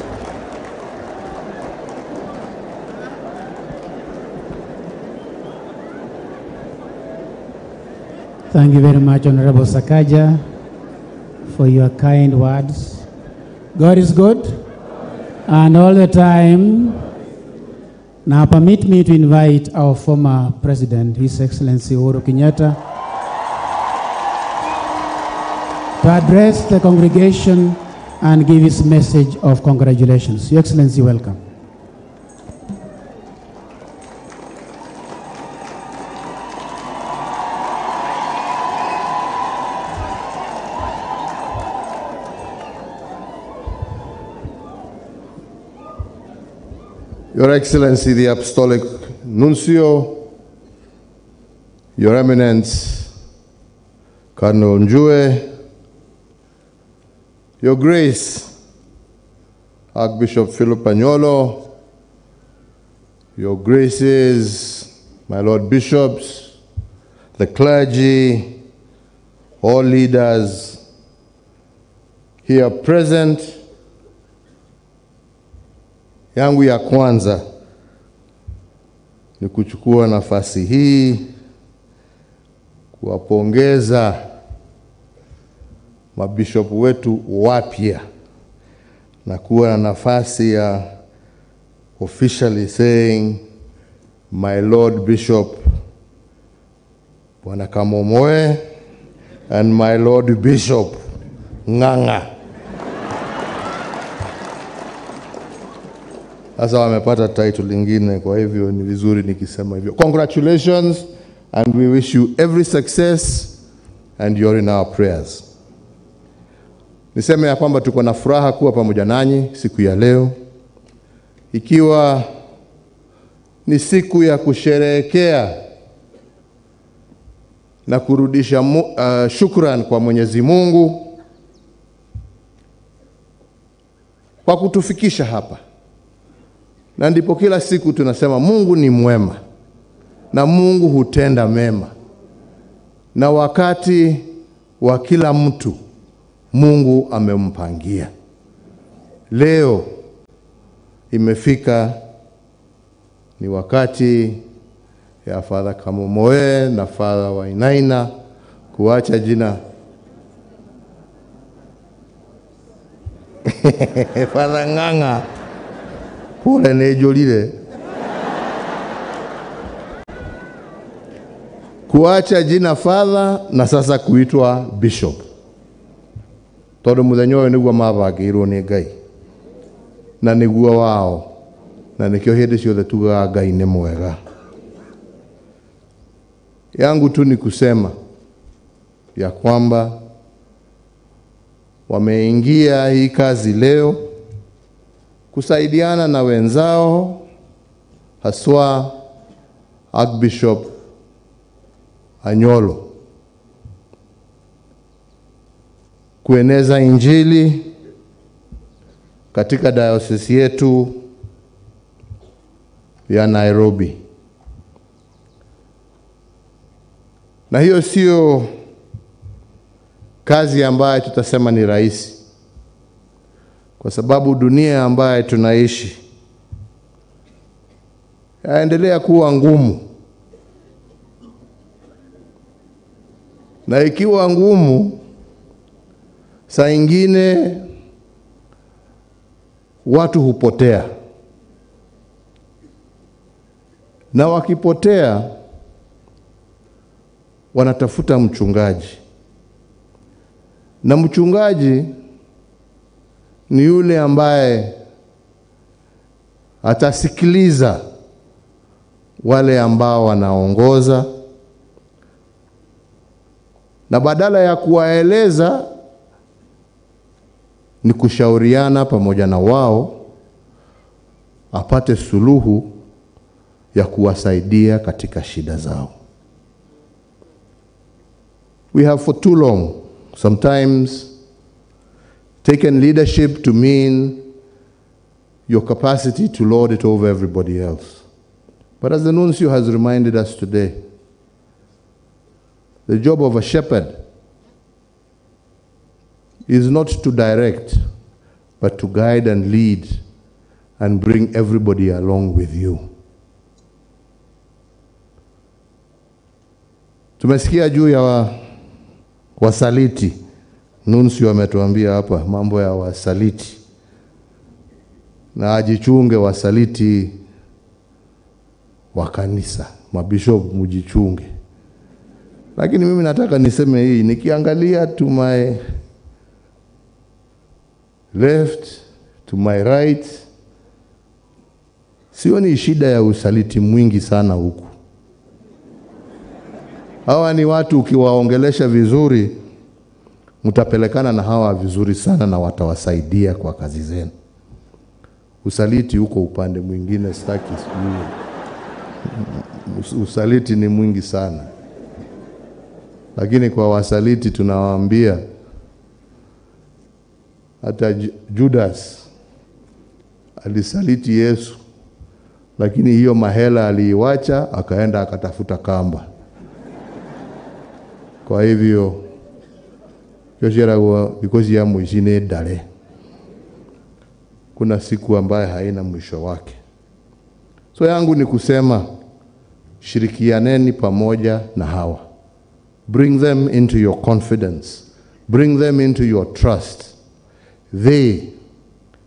Speaker 5: Thank you very much, Honorable Sakaja, for your kind words. God is good, and all the time. Now, permit me to invite our former president, His Excellency Uhuru Kenyatta, to address the congregation and give his message of congratulations. Your Excellency, welcome.
Speaker 7: Your Excellency, the Apostolic Nuncio, Your Eminence, Cardinal Njue, Your Grace, Archbishop Philip Anyolo, Your Graces, my Lord Bishops, the clergy, all leaders here present, yangu ya kwanza ni kuchukua nafasi hii kuwapongeza mabishopu wetu wapya na kuwa na nafasi ya officially saying my lord bishop Bwana Kamomoe and my lord bishop Ng'ang'a. Sasa wamepata title lingine, kwa hivyo ni vizuri nikisema hivyo. Congratulations and we wish you every success and you're in our prayers. Niseme ya kwamba tuko na furaha kuwa pamoja nanyi siku ya leo. ikiwa ni siku ya kusherehekea na kurudisha mu, uh, shukran kwa Mwenyezi Mungu kwa kutufikisha hapa, na ndipo kila siku tunasema Mungu ni mwema na Mungu hutenda mema, na wakati wa kila mtu Mungu amempangia. Leo imefika ni wakati ya Father Kamomoe na Father Wainaina kuacha jina. *laughs* Father Ng'ang'a, kule nä kuacha jina father na sasa kuitwa bishop. Tondå må thenya å yå ni ngai. Na näguo wao. Na nä hindi ciothe tugaga ngai nä mwega. Yangu tu ni kusema ya kwamba wameingia hii kazi leo kusaidiana na wenzao haswa Archbishop Anyolo kueneza Injili katika dayosisi yetu ya Nairobi. Na hiyo sio kazi ambayo tutasema ni rahisi, kwa sababu dunia ambayo tunaishi yaendelea kuwa ngumu, na ikiwa ngumu, saa ingine watu hupotea, na wakipotea wanatafuta mchungaji, na mchungaji ni yule ambaye atasikiliza wale ambao wanaongoza, na badala ya kuwaeleza ni kushauriana pamoja na wao apate suluhu ya kuwasaidia katika shida zao. We have for too long sometimes taken leadership to mean your capacity to lord it over everybody else. But as the nuncio has reminded us today, the job of a shepherd is not to direct, but to guide and lead and bring everybody along with you. Tumesikia juu ya wa, wasaliti. Nuncio ametuambia hapa mambo ya wasaliti, na ajichunge wasaliti wa kanisa. Mabishop mujichunge. Lakini mimi nataka niseme hii, nikiangalia to my left to my right, sioni shida ya usaliti mwingi sana huku. Hawa ni watu ukiwaongelesha vizuri, mtapelekana na hawa vizuri sana na watawasaidia kwa kazi zenu. Usaliti huko upande mwingine, sitaki sijui. Usaliti ni mwingi sana, lakini kwa wasaliti tunawaambia hata Judas alisaliti Yesu, lakini hiyo mahela aliiwacha, akaenda akatafuta kamba. Kwa hivyo kyoceragwo because ya mwishine dare. Kuna siku ambaye haina mwisho wake. So yangu ni kusema shirikianeni pamoja na hawa, bring them into your confidence, bring them into your trust. They,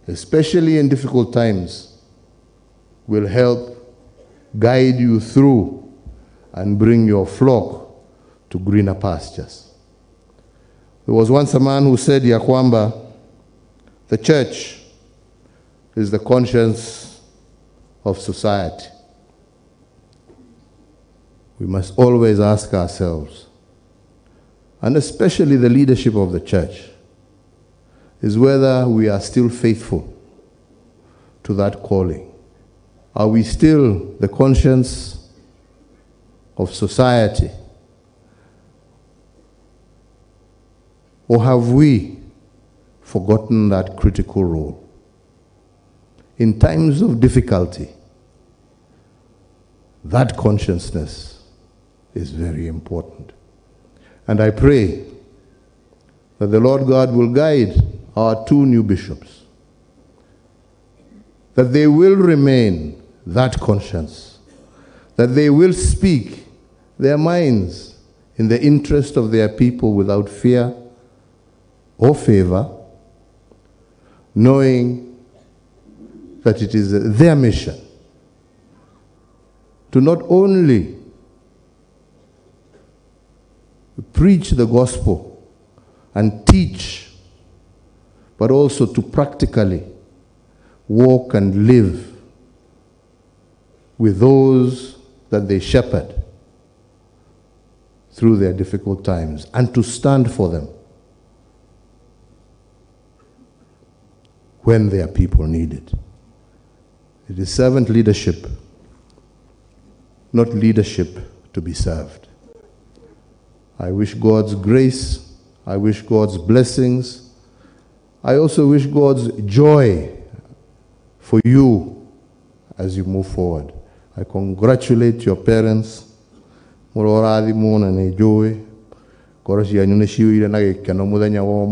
Speaker 7: especially in difficult times, will help guide you through and bring your flock to greener pastures. There was once a man who said ya kwamba the church is the conscience of society. We must always ask ourselves, and especially the leadership of the church, is whether we are still faithful to that calling. Are we still the conscience of society? Or have we forgotten that critical role? In times of difficulty, that consciousness is very important. And I pray that the Lord God will guide our two new bishops, that they will remain that conscience, that they will speak their minds in the interest of their people without fear or favor, knowing that it is their mission to not only preach the gospel and teach, but also to practically walk and live with those that they shepherd through their difficult times and to stand for them when their people need it. It is servant leadership, not leadership to be served. I wish God's grace. I wish God's blessings. I also wish God's joy for you as you move forward. I congratulate your parents. Mũrorathimwo na nĩ njũĩ ngoro cianyu nĩ ciũire na wa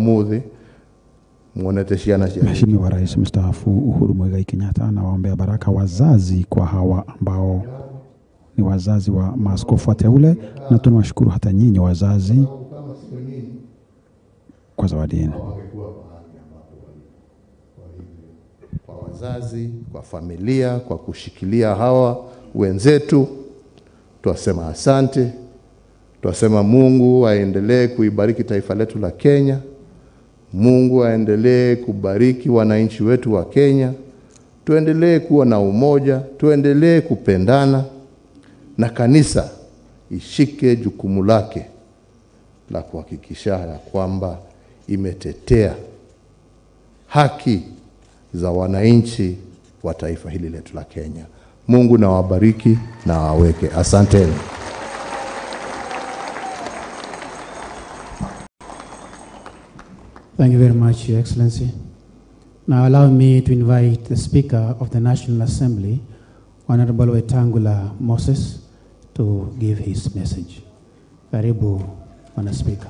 Speaker 7: mwonete ciana cianyu
Speaker 8: Mheshimiwa Rais mstaafu Uhuru Muigai Kenyatta anawaombea baraka wazazi kwa hawa ambao ni wazazi wa maaskofu wateule, na tunawashukuru hata nyinyi wazazi kwa zawadi yenu.
Speaker 7: kwa wazazi, kwa familia, kwa kushikilia hawa wenzetu. Twasema asante, twasema Mungu aendelee kuibariki taifa letu la Kenya. Mungu aendelee kubariki wananchi wetu wa Kenya. Tuendelee kuwa na umoja, tuendelee kupendana, na kanisa ishike jukumu lake la kuhakikisha ya kwamba imetetea haki za wananchi wa taifa hili letu la Kenya. Mungu na wabariki na waweke. Asanteni.
Speaker 5: Thank you very much, Your Excellency. Now allow me to invite the Speaker of the National Assembly, Honorable Wetangula Moses, to give his message. Karibu, Bwana Speaker.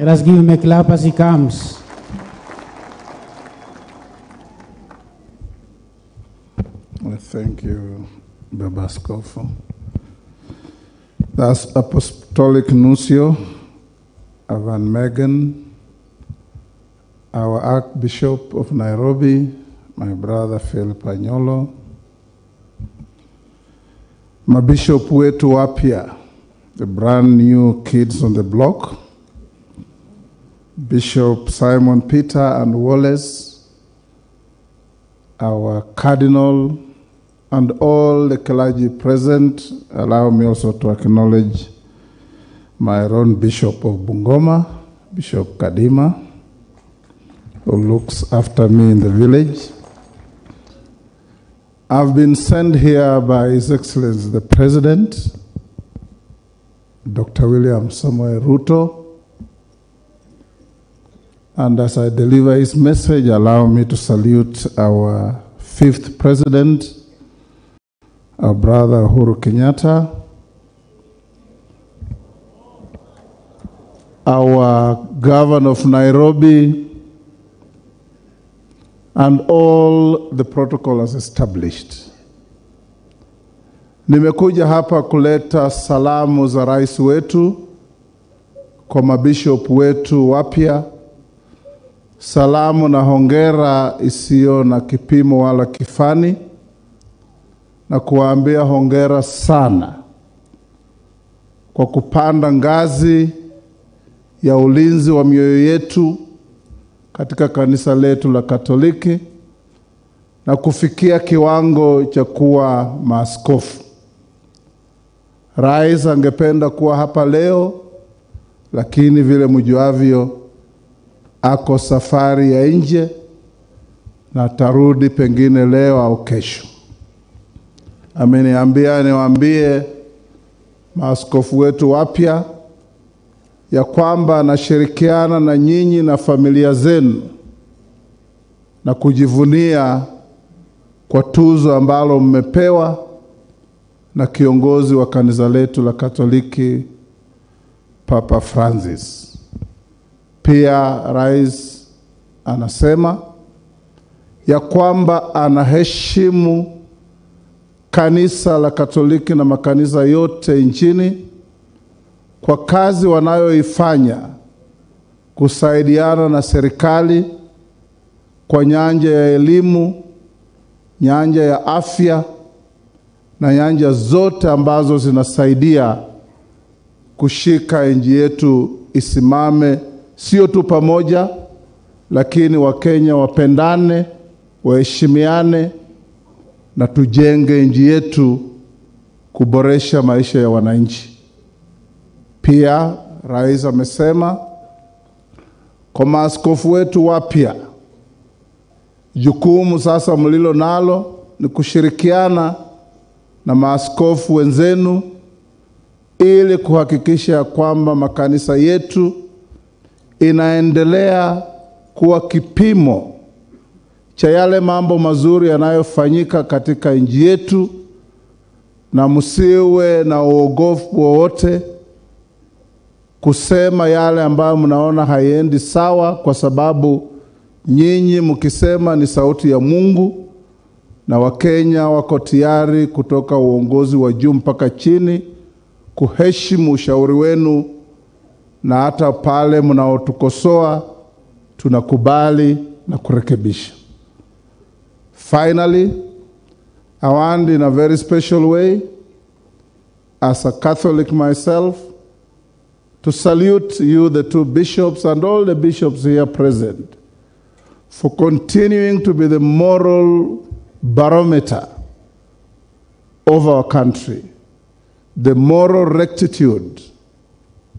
Speaker 5: Let us give him a clap as he comes.
Speaker 9: Well, thank you, Baba Askofu. That's Apostolic Nuncio Van Megen, our Archbishop of Nairobi, my brother Phil Panyolo, mabishop wetu wapya, the brand new kids on the block, Bishop Simon Peter and Wallace, our cardinal, and all the clergy present. Allow me also to acknowledge my own Bishop of Bungoma, Bishop Kadima, who looks after me in the village. I've been sent here by His Excellency the President, Dr. William Samuel Ruto. And as I deliver his message, allow me to salute our fifth president, our brother Uhuru Kenyatta, our governor of Nairobi, and all the protocol as established. Nimekuja hapa kuleta salamu za rais wetu kwa mabishop wetu wapya, salamu na hongera isiyo na kipimo wala kifani, na kuwaambia hongera sana kwa kupanda ngazi ya ulinzi wa mioyo yetu katika kanisa letu la Katoliki na kufikia kiwango cha kuwa maaskofu. Rais angependa kuwa hapa leo, lakini vile mjuavyo, ako safari ya nje na tarudi pengine leo au kesho. Ameniambia niwaambie maaskofu wetu wapya ya kwamba anashirikiana na nyinyi na familia zenu na kujivunia kwa tuzo ambalo mmepewa na kiongozi wa kanisa letu la Katoliki Papa Francis. Pia rais anasema ya kwamba anaheshimu kanisa la Katoliki na makanisa yote nchini kwa kazi wanayoifanya kusaidiana na serikali kwa nyanja ya elimu, nyanja ya afya na nyanja zote ambazo zinasaidia kushika nchi yetu isimame, sio tu pamoja, lakini Wakenya wapendane, waheshimiane na tujenge nchi yetu kuboresha maisha ya wananchi. Pia rais amesema kwa maaskofu wetu wapya, jukumu sasa mlilo nalo ni kushirikiana na maaskofu wenzenu ili kuhakikisha kwamba makanisa yetu inaendelea kuwa kipimo cha yale mambo mazuri yanayofanyika katika nchi yetu, na msiwe na uogofu wowote kusema yale ambayo mnaona haiendi sawa, kwa sababu nyinyi mkisema ni sauti ya Mungu, na Wakenya wako tayari kutoka uongozi wa juu mpaka chini kuheshimu ushauri wenu, na hata pale mnaotukosoa tunakubali na kurekebisha. Finally, I want in a very special way, as a Catholic myself, to salute you, the two bishops, and all the bishops here present, for continuing to be the moral barometer of our country, the moral rectitude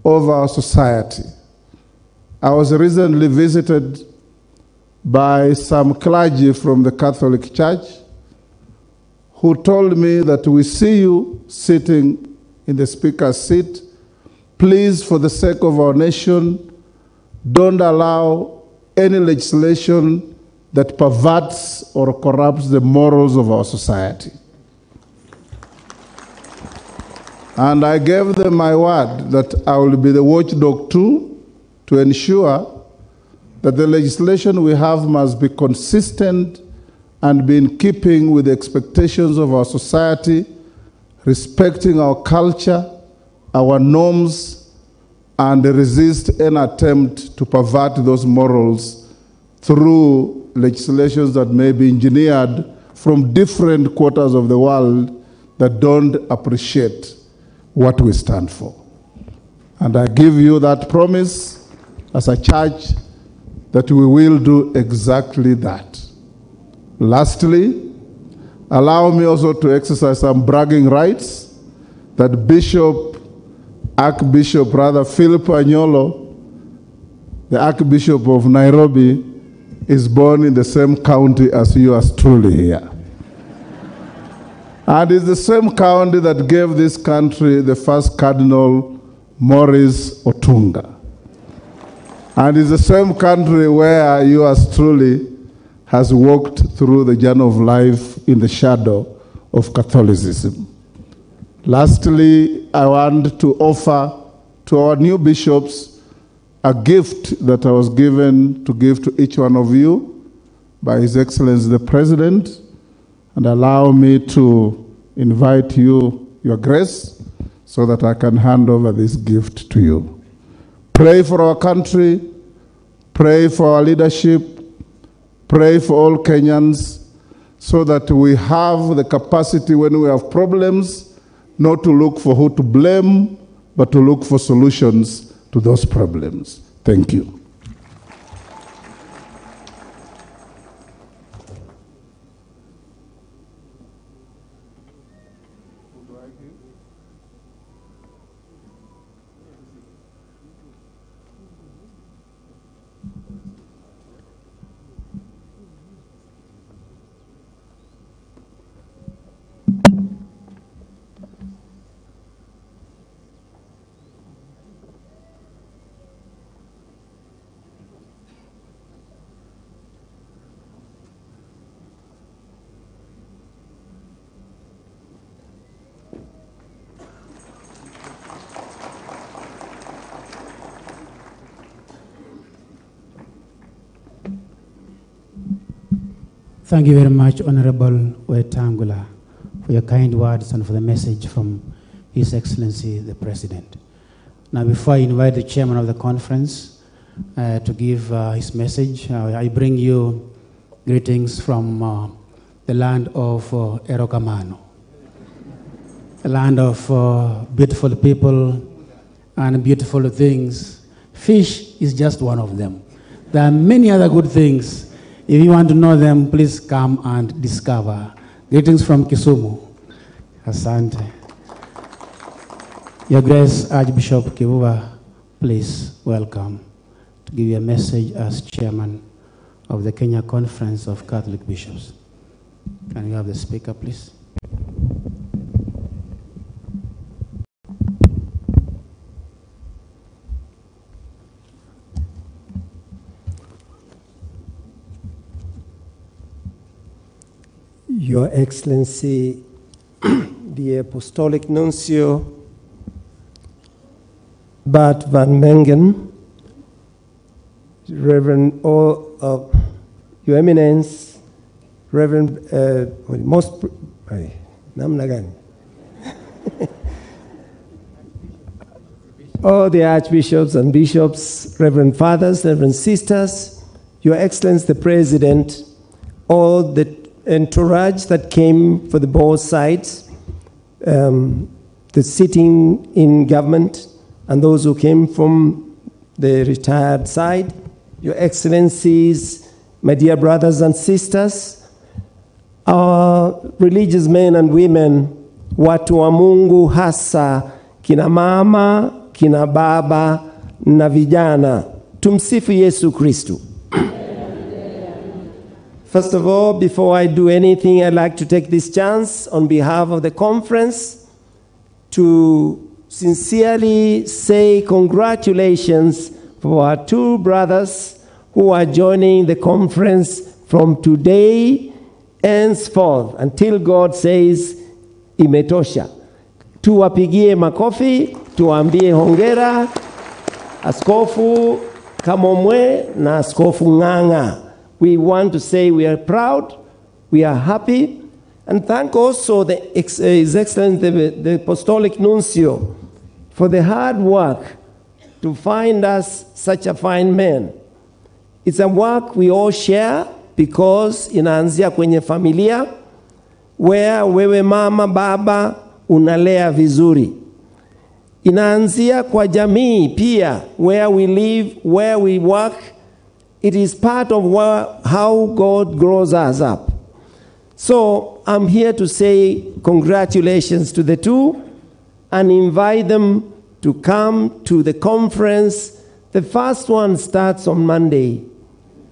Speaker 9: of our society. I was recently visited by some clergy from the Catholic Church who told me that we see you sitting in the speaker's seat. Please, for the sake of our nation, don't allow any legislation that perverts or corrupts the morals of our society. And I gave them my word that I will be the watchdog too to ensure that the legislation we have must be consistent and be in keeping with the expectations of our society, respecting our culture, our norms, and resist any attempt to pervert those morals through legislations that may be engineered from different quarters of the world that don't appreciate what we stand for. And I give you that promise as a church that we will do exactly that. Lastly, allow me also to exercise some bragging rights that Bishop, Archbishop, Brother Philip Anyolo, the Archbishop of Nairobi, is born in the same county as you are truly here. *laughs* And it's the same county that gave this country the first Cardinal Maurice Otunga. And it's the same country where you as truly has walked through the journey of life in the shadow of Catholicism. Lastly, I want to offer to our new bishops a gift that I was given to give to each one of you by His Excellency the President. And allow me to invite you, Your Grace, so that I can hand over this gift to you. Pray for our country, pray for our leadership, pray for all Kenyans, so that we have the capacity when we have problems not to look for who to blame, but to look for solutions to those problems. Thank you.
Speaker 5: Thank you very much, Honorable Wetangula, for your kind words and for the message from His Excellency the President. Now, before I invite the chairman of the conference uh, to give uh, his message, uh, I bring you greetings from uh, the land of uh, Erokamano, a land of uh, beautiful people and beautiful things. Fish is just one of them. There are many other good things. If you want to know them, please come and discover. Greetings from Kisumu. Asante. Your Grace Archbishop Kivuva, please welcome to give you a message as chairman of the Kenya Conference of Catholic Bishops. Can you have the speaker, please?
Speaker 10: Your Excellency, *clears throat* the Apostolic Nuncio Bert van Megen, Reverend all uh, Your Eminence, Reverend, uh, most, namna gani? *laughs* all the archbishops and bishops, Reverend fathers, Reverend sisters, Your Excellency the President, all the entourage that came for the both sides, um, the sitting in government, and those who came from the retired side, Your Excellencies, my dear brothers and sisters, our religious men and women, watu wa Mungu hasa kina mama, kina baba na vijana. Tumsifu Yesu Kristu. First of all, before I do anything, I'd like to take this chance on behalf of the conference to sincerely say congratulations for our two brothers who are joining the conference from today henceforth until God says imetosha. Tuwapigie makofi, tuwaambie hongera Askofu Kamomoe na Askofu Ng'ang'a. We want to say we are proud, we are happy, and thank also the, uh, His Excellency the, the Apostolic Nuncio for the hard work to find us such a fine man. It's a work we all share because inaanzia kwenye familia where wewe mama baba unalea vizuri. Inaanzia kwa jamii pia where we live, where we work. It is part of how God grows us up. So I'm here to say congratulations to the two and invite them to come to the conference. The first one starts on Monday.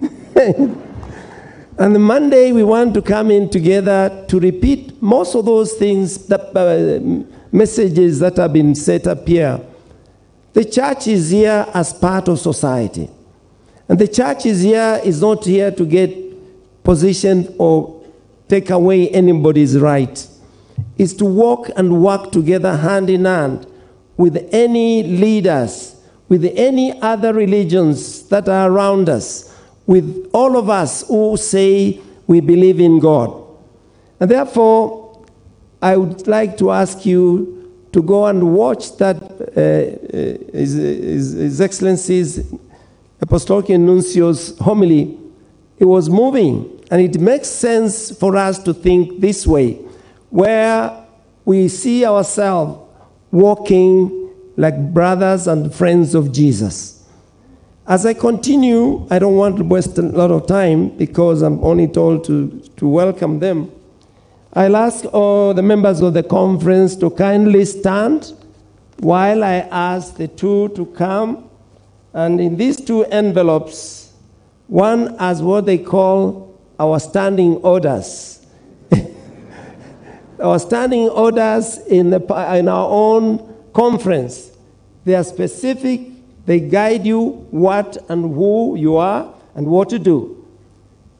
Speaker 10: *laughs* and the Monday we want to come in together to repeat most of those things, that, uh, messages that have been set up here. The church is here as part of society. And the church is here is not here to get positioned or take away anybody's right. It's to walk and work together hand in hand with any leaders, with any other religions that are around us, with all of us who say we believe in God. And therefore, I would like to ask you to go and watch that uh, uh, His, His, His Excellency's Apostolic Nuncio's homily. It was moving, and it makes sense for us to think this way, where we see ourselves walking like brothers and friends of Jesus. As I continue, I don't want to waste a lot of time because I'm only told to, to welcome them. I'll ask all the members of the conference to kindly stand while I ask the two to come. And in these two envelopes, one has what they call our standing orders. *laughs* our standing orders in, the, in our own conference. They are specific, they guide you what and who you are and what to do.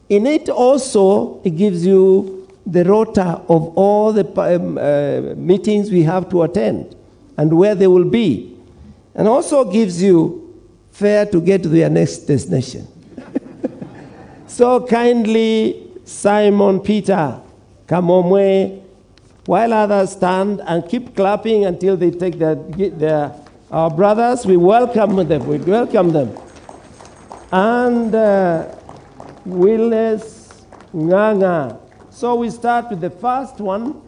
Speaker 10: In it also, it gives you the rota of all the um, uh, meetings we have to attend and where they will be. And also gives you fare to get to their next destination. *laughs* so kindly Simon Peter Kamomoe, while others stand and keep clapping until they take their, their our brothers, we welcome them. We welcome them. And uh, Willis Nganga. So we start with the first one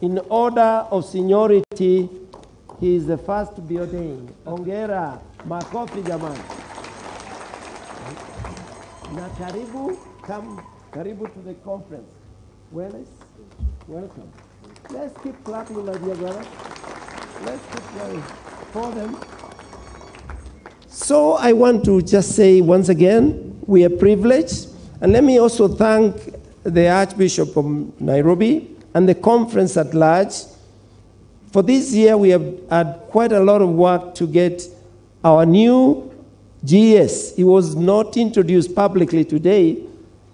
Speaker 10: in order of seniority. He is the first to be ordained. Ongera, makofi jamani. Na karibu, come, karibu to the conference. Willis, welcome. Let's keep clapping, my dear brother. Let's keep clapping for them. So I want to just say once again, we are privileged. And let me also thank the Archbishop of Nairobi and the conference at large. For this year, we have had quite a lot of work to get our new GS. It was not introduced publicly today,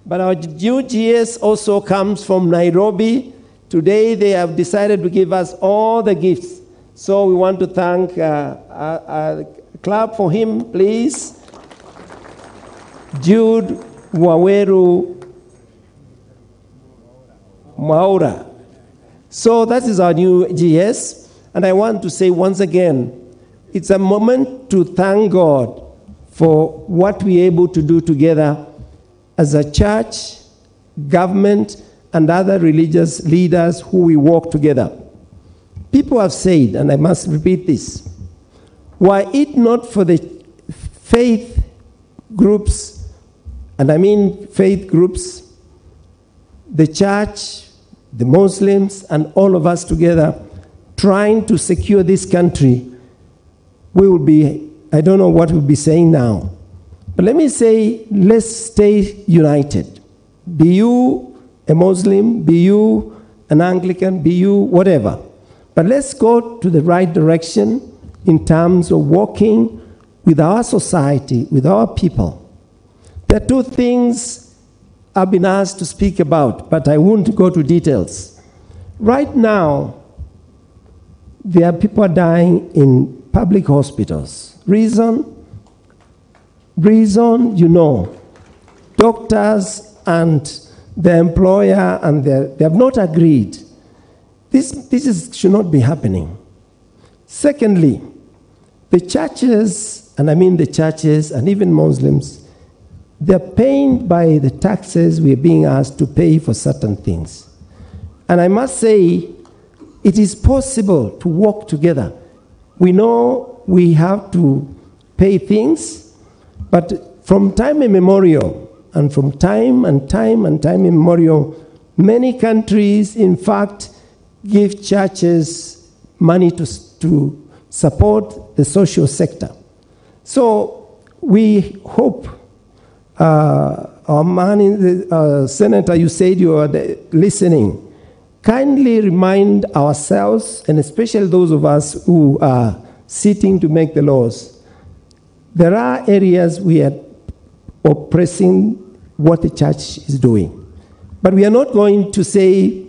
Speaker 10: but our new GS also comes from Nairobi. Today, they have decided to give us all the gifts. So we want to thank, uh, uh, uh, clap for him, please. Jude Waweru Maura. So that is our new GS. And I want to say once again, it's a moment to thank God for what we're able to do together as a church, government, and other religious leaders who we work together. People have said, and I must repeat this, were it not for the faith groups, and I mean faith groups, the church, the Muslims, and all of us together trying to secure this country, we will be, I don't know what we'll be saying now. But let me say, let's stay united. Be you a Muslim, be you an Anglican, be you whatever. But let's go to the right direction in terms of working with our society, with our people. There are two things I've been asked to speak about, but I won't go to details. Right now, there are people dying in public hospitals. Reason? Reason, you know. Doctors and the employer and the, they have not agreed. This, this is, should not be happening. Secondly, the churches, and I mean the churches and even Muslims, they're paying by the taxes we're being asked to pay for certain things. And I must say, it is possible to work together. We know we have to pay things, but from time immemorial, and from time and time and time immemorial, many countries, in fact, give churches money to, to support the social sector. So we hope, uh, our man in the, uh, Senator, you said you are listening. Kindly remind ourselves, and especially those of us who are sitting to make the laws, there are areas we are oppressing what the church is doing. But we are not going to say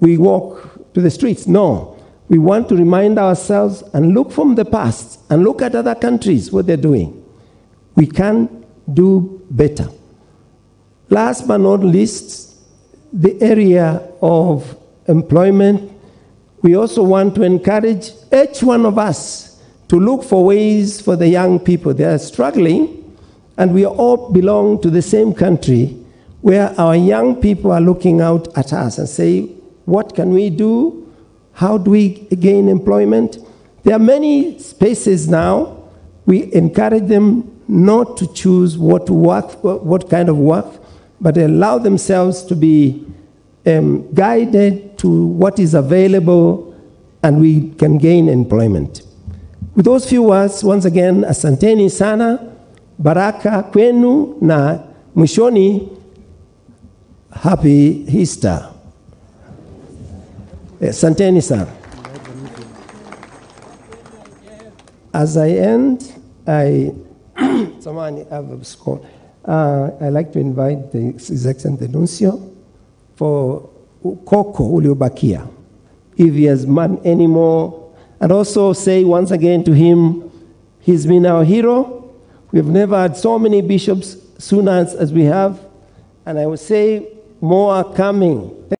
Speaker 10: we walk to the streets. No. We want to remind ourselves and look from the past and look at other countries, what they're doing. We can do better. Last but not least, the area of employment. We also want to encourage each one of us to look for ways for the young people. They are struggling, and we all belong to the same country where our young people are looking out at us and say, What can we do? How do we gain employment? There are many spaces now. We encourage them not to choose what work, what kind of work, but allow themselves to be um, guided to what is available and we can gain employment. With those few words, once again, asanteni sana, baraka kwenu na mwishoni, happy Easter. Asanteni sana. As I end, I, *clears throat* someone have a score. Uh, I'd like to invite the, His Excellency Nuncio for Koko uliobakia, if he has man anymore, and also say once again to him, he's been our hero. We've never had so many bishops soon as, as we have, and I would say more are coming.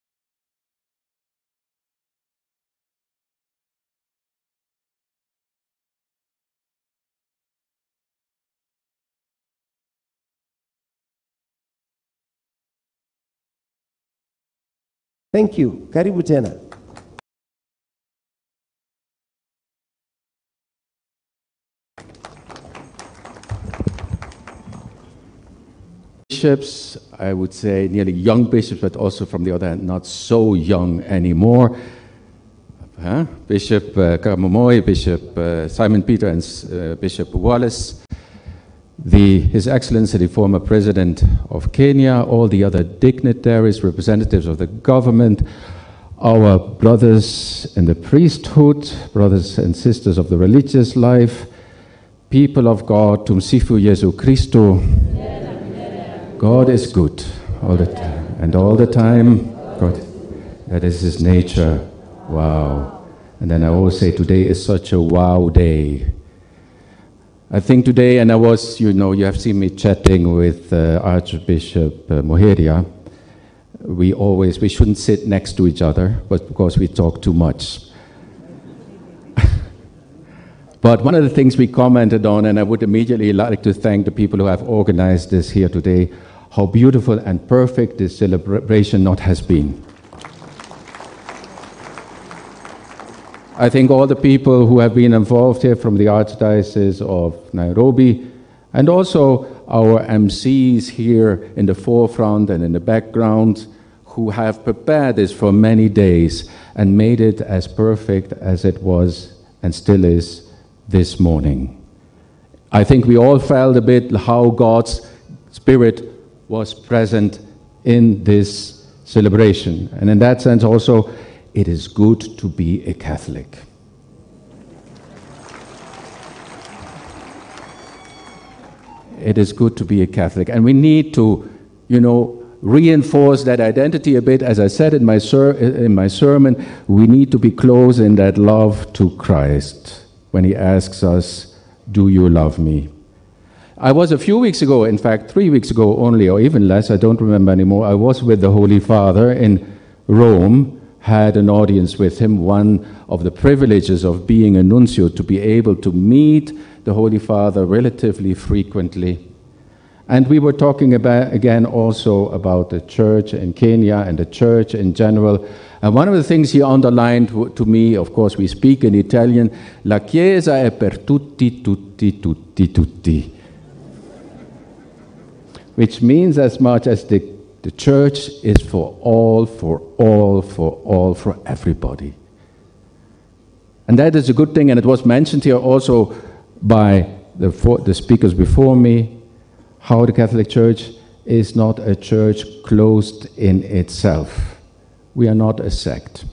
Speaker 10: Thank you. Karibu tena.
Speaker 11: bishops, I would say nearly young bishops, but also from the other hand, not so young anymore. Huh? Bishop uh, Karamomoy, Bishop uh, Simon Peter, and uh, Bishop Wallace, the, His Excellency, the former President of Kenya, all the other dignitaries, representatives of the government, our brothers in the priesthood, brothers and sisters of the religious life, people of God, Tumsifu Jesu Christo. God is good all the time, and all the time, God, that is His nature. Wow. And then I always say today is such a wow day. I think today, and I was, you know, you have seen me chatting with uh, Archbishop uh, Muheria. We always, we shouldn't sit next to each other, but because we talk too much. *laughs* But one of the things we commented on, and I would immediately like to thank the people who have organized this here today, how beautiful and perfect this celebration not has been. I think all the people who have been involved here from the Archdiocese of Nairobi, and also our MCs here in the forefront and in the background, who have prepared this for many days and made it as perfect as it was and still is this morning. I think we all felt a bit how God's Spirit was present in this celebration. And in that sense, also, it is good to be a Catholic. It is good to be a Catholic. And we need to, you know, reinforce that identity a bit. As I said in my, in my sermon, we need to be close in that love to Christ when he asks us, Do you love me? I was a few weeks ago, in fact, three weeks ago only, or even less, I don't remember anymore. I was with the Holy Father in Rome, had an audience with him. One of the privileges of being a nuncio to be able to meet the Holy Father relatively frequently. And we were talking about, again also about the church in Kenya and the church in general. And one of the things he underlined to me, of course, we speak in Italian, La Chiesa è per tutti, tutti, tutti, tutti. Which means as much as the, the church is for all, for all, for all, for everybody. And that is a good thing, and it was mentioned here also by the, the speakers before me, how the Catholic Church is not a church closed in itself. We are not a sect.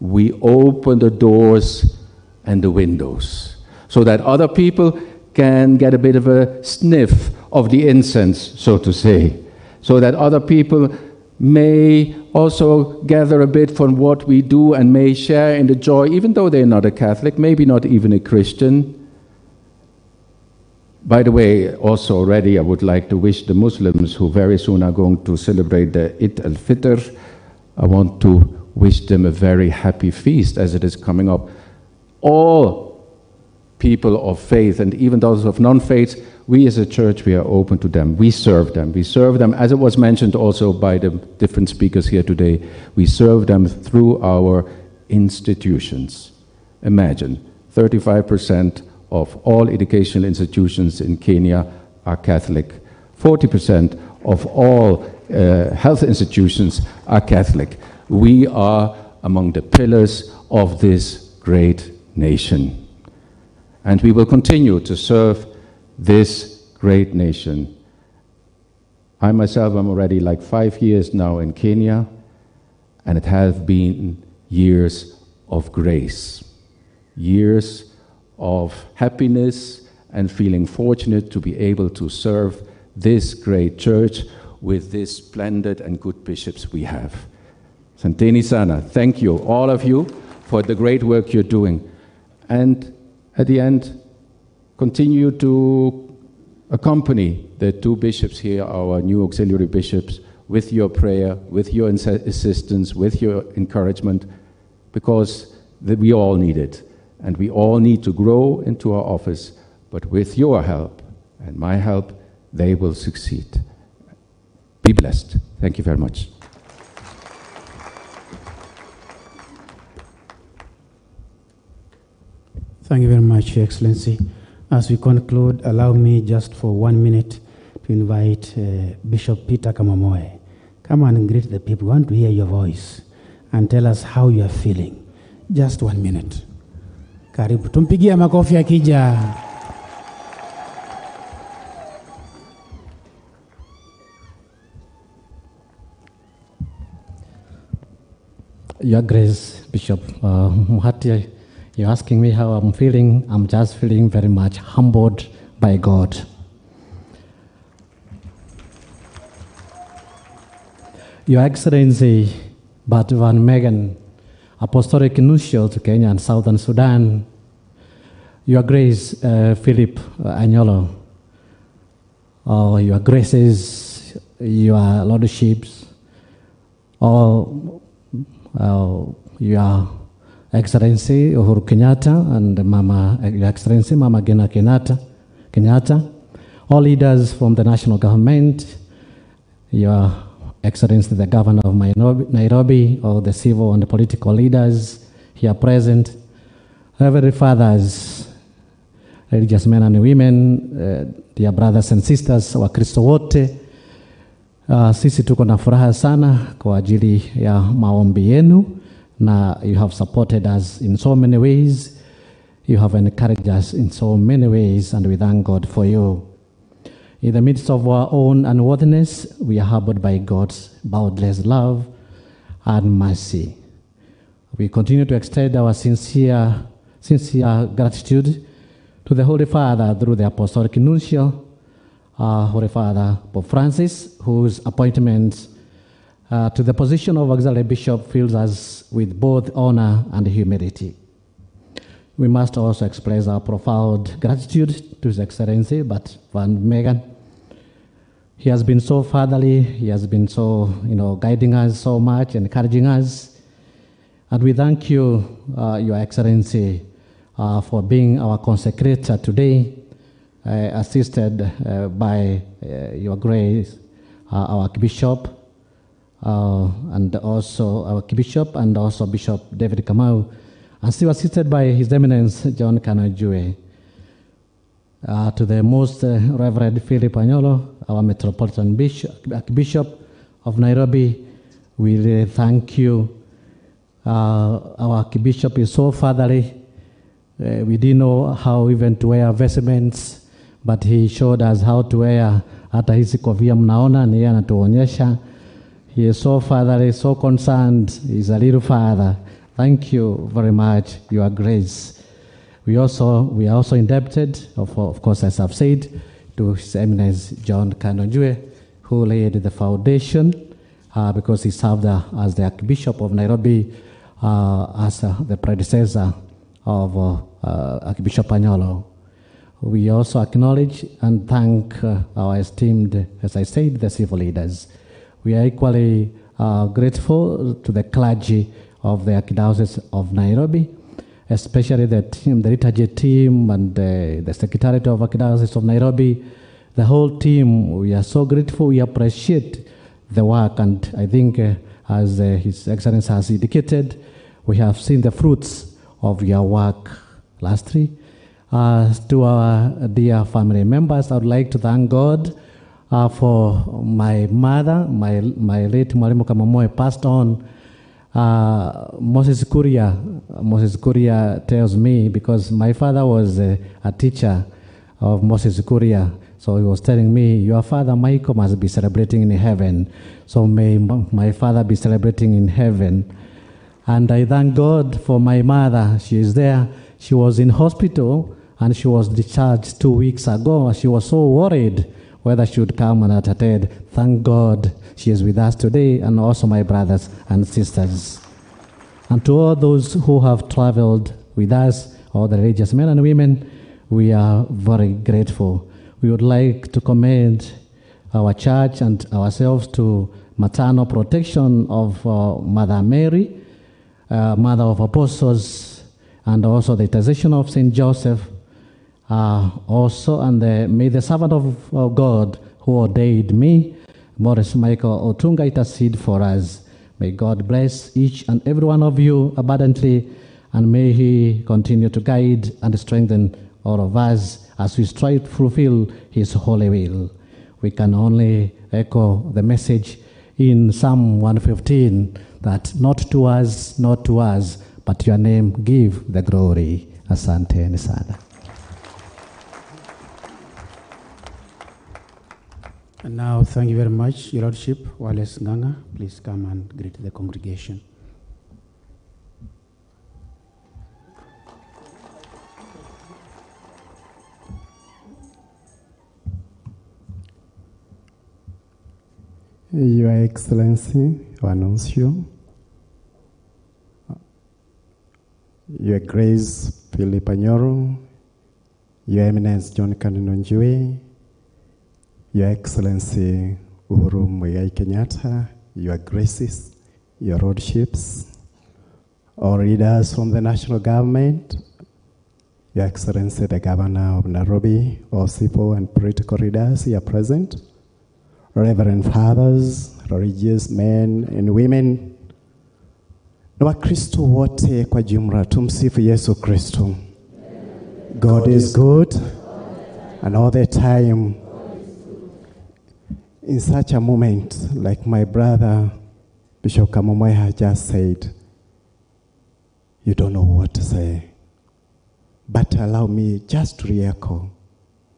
Speaker 11: We open the doors and the windows so that other people can get a bit of a sniff of the incense, so to say, so that other people may also gather a bit from what we do and may share in the joy, even though they're not a Catholic, maybe not even a Christian. By the way, also already, I would like to wish the Muslims who very soon are going to celebrate the Eid al Fitr, I want to wish them a very happy feast as it is coming up. All people of faith and even those of non faith, we as a church, we are open to them. We serve them. We serve them, as it was mentioned also by the different speakers here today, we serve them through our institutions. Imagine 35% of all educational institutions in Kenya are Catholic. 40% of all uh, health institutions are Catholic. We are among the pillars of this great nation. And we will continue to serve this great nation. I myself am already like five years now in Kenya, and it has been years of grace, years of happiness and feeling fortunate to be able to serve this great church with these splendid and good bishops we have. Santeni Sana, thank you, all of you, for the great work you're doing. And at the end, continue to accompany the two bishops here, our new auxiliary bishops, with your prayer, with your assistance, with your encouragement, because we all need it. And we all need to grow into our office, but with your help and my help, they will succeed. Be blessed. Thank you very much.
Speaker 5: Thank you very much, Your Excellency. As we conclude, allow me just for one minute to invite uh, Bishop Peter Kamamoe. Come and greet the people. We want to hear your voice and tell us how you are feeling. Just one minute. Karibu. Tumpigia makofi akija.
Speaker 12: Your Grace, Bishop uh, you're asking me how I'm feeling. I'm just feeling very much humbled by God. Your Excellency, Bert Van Megen, Apostolic Nuncio to Kenya and Southern Sudan, Your Grace, uh, Philip Anyolo, uh, Your Graces, Your Lordships, all uh, Your Excellency Uhuru Kenyatta and Mama, Excellency Mama Gena Kenyatta, Kenyatta, all leaders from the national government, Your Excellency the Governor of Nairobi, Nairobi, all the civil and political leaders here present, every Fathers, religious men and women, uh, dear brothers and sisters, Wakristo wote, Uh, sisi tuko na furaha sana kwa ajili ya maombi yenu na you have supported us in so many ways. You have encouraged us in so many ways and we thank God for you. In the midst of our own unworthiness, we are harbored by God's boundless love and mercy. We continue to extend our sincere, sincere gratitude to the Holy Father through the Apostolic Nuncio, uh, Holy Father Pope Francis, whose appointment uh, to the position of auxiliary bishop fills us with both honor and humility. We must also express our profound gratitude to His Excellency, Bert Van Megen. He has been so fatherly, he has been so, you know, guiding us so much, encouraging us. And we thank you, uh, Your Excellency, uh, for being our consecrator today uh, assisted uh, by uh, Your Grace, uh, our Archbishop, uh, and also our Bishop and also Bishop David Kamau, and still assisted by His Eminence John Kanojue. Uh, to the Most uh, Reverend Philip Anyolo, our Metropolitan Bishop, Archbishop of Nairobi, we really thank you. Uh, our Archbishop is so fatherly. Uh, we didn't know how even to wear vestments but he showed us how to wear hata hizi kofia mnaona ni yeye anatuonyesha he is so fatherly so concerned he's a little father. Thank you very much your grace. We also we are also indebted of, of course as i've said to his eminence john kanonjue who laid the foundation uh, because he served uh, as the archbishop of nairobi uh, as uh, the predecessor of uh, uh, archbishop anyolo we also acknowledge and thank our esteemed, as I said, the civil leaders. We are equally uh, grateful to the clergy of the Archdiocese of Nairobi, especially the team, the liturgy team, and uh, the Secretariat of Archdiocese of Nairobi, the whole team. We are so grateful. We appreciate the work, and I think, uh, as uh, His Excellency has indicated, we have seen the fruits of your work. Lastly, uh, to our dear family members, I would like to thank God uh, for my mother, my, my late Mwalimu Kamomoe passed on. Uh, Moses Kuria, Moses Kuria tells me because my father was a, a teacher of Moses Kuria. So he was telling me, Your father Michael must be celebrating in heaven. So may my father be celebrating in heaven. And I thank God for my mother. She is there. She was in hospital and she was discharged two weeks ago. She was so worried whether she would come and attend. Thank God she is with us today, and also my brothers and sisters. And to all those who have traveled with us, all the religious men and women, we are very grateful. We would like to commend our church and ourselves to maternal protection of uh, Mother Mary, uh, Mother of Apostles, and also the intercession of Saint Joseph. Uh, also, and the, may the servant of, God who ordained me, Maurice Michael Otunga, intercede for us. May God bless each and every one of you abundantly, and may He continue to guide and strengthen all of us as we strive to fulfill His holy will. We can only echo the message in Psalm 115 that not to us, not to us, but your name give the glory. Asante sana.
Speaker 5: And now, thank you very much, Your Lordship. Wallace Nganga, please come and greet the congregation.
Speaker 13: Your Excellency, Anuncio, Your Grace Philip Anyolo, Your Eminence John Kanunonjue, Your Excellency Uhuru Muigai Kenyatta, Your Graces, Your Lordships, all leaders from the national government, Your Excellency the Governor of Nairobi, all civil and political leaders here present, Reverend fathers, religious men and women, na Wakristo wote kwa jumla, tumsifu Yesu Kristo. God is good and all the time. In such a moment, like my brother Bishop Kamomoe has just said, you don't know what to say. But allow me just to re-echo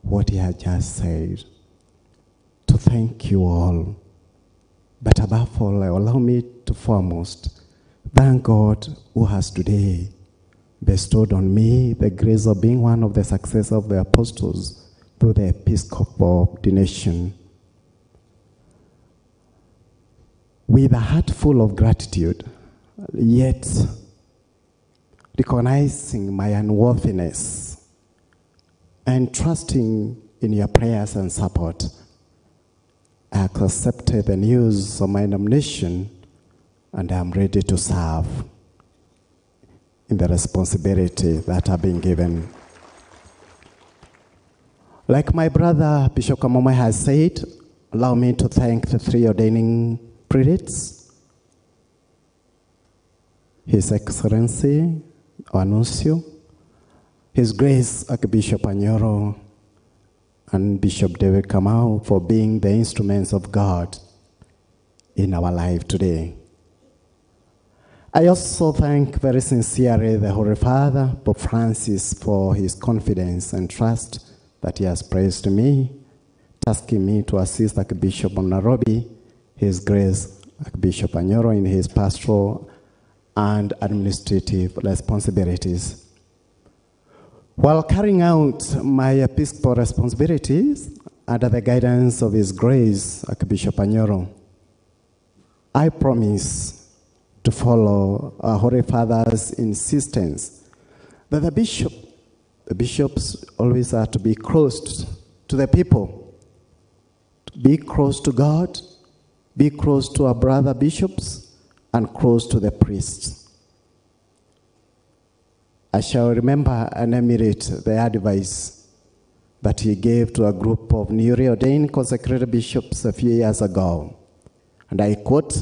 Speaker 13: what he has just said to thank you all. But above all, allow me to foremost thank God who has today bestowed on me the grace of being one of the successors of the apostles through the episcopal ordination. With a heart full of gratitude, yet recognizing my unworthiness and trusting in your prayers and support. I accepted the news of my nomination and I am ready to serve in the responsibility that I've been given. Like my brother Bishop Kamomoe has said, allow me to thank the three ordaining His Excellency Anuncio, His Grace Archbishop Anyolo, and Bishop David Kamau for being the instruments of God in our life today. I also thank very sincerely the Holy Father, Pope Francis, for his confidence and trust that he has placed me, tasking me to assist Archbishop of Nairobi, His Grace Archbishop Anyolo in his pastoral and administrative responsibilities. While carrying out my episcopal responsibilities under the guidance of His Grace Archbishop Anyolo, I promise to follow our Holy Father's insistence that the bishop, the bishops always are to be close to the people, to be close to God, be close to our brother bishops, and close to the priests. I shall remember and emulate the advice that he gave to a group of newly ordained consecrated bishops a few years ago. And I quote,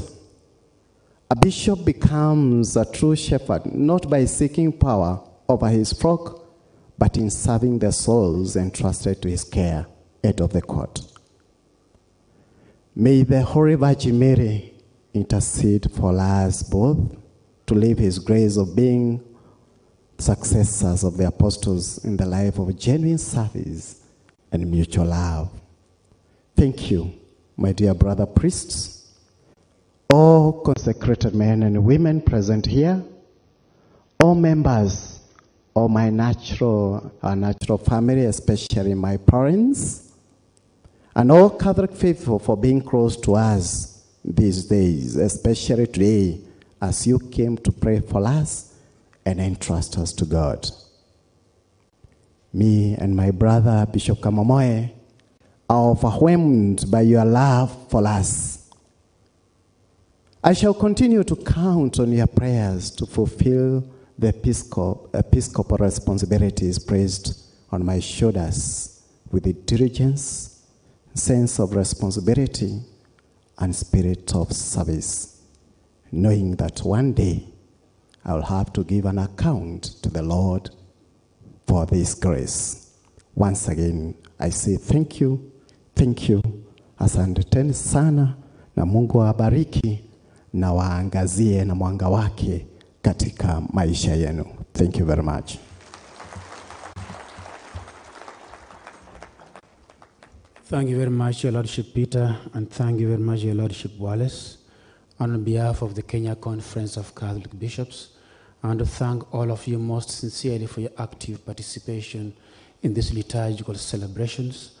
Speaker 13: a bishop becomes a true shepherd not by seeking power over his flock, but in serving the souls entrusted to his care, head of the court. May the Holy Virgin Mary intercede for us both to live his grace of being successors of the apostles in the life of genuine service and mutual love. Thank you, my dear brother priests, all consecrated men and women present here, all members of my natural, our natural family, especially my parents, and all Catholic faithful for being close to us these days, especially today, as you came to pray for us and entrust us to God. Me and my brother, Bishop Kamomoe, are overwhelmed by your love for us. I shall continue to count on your prayers to fulfill the episcop- episcopal responsibilities placed on my shoulders with the diligence, sense of responsibility, and spirit of service, knowing that one day I will have to give an account to the Lord for this grace. Once again, I say thank you, thank you, asanteni sana, na Mungu awabariki na waangazie na mwanga wake katika maisha yenu. Thank you very much.
Speaker 5: Thank you very much, Your Lordship Peter, and thank you very much, Your Lordship Wallace. On behalf of the Kenya Conference of Catholic Bishops, to thank all of you most sincerely for your active participation in these liturgical celebrations.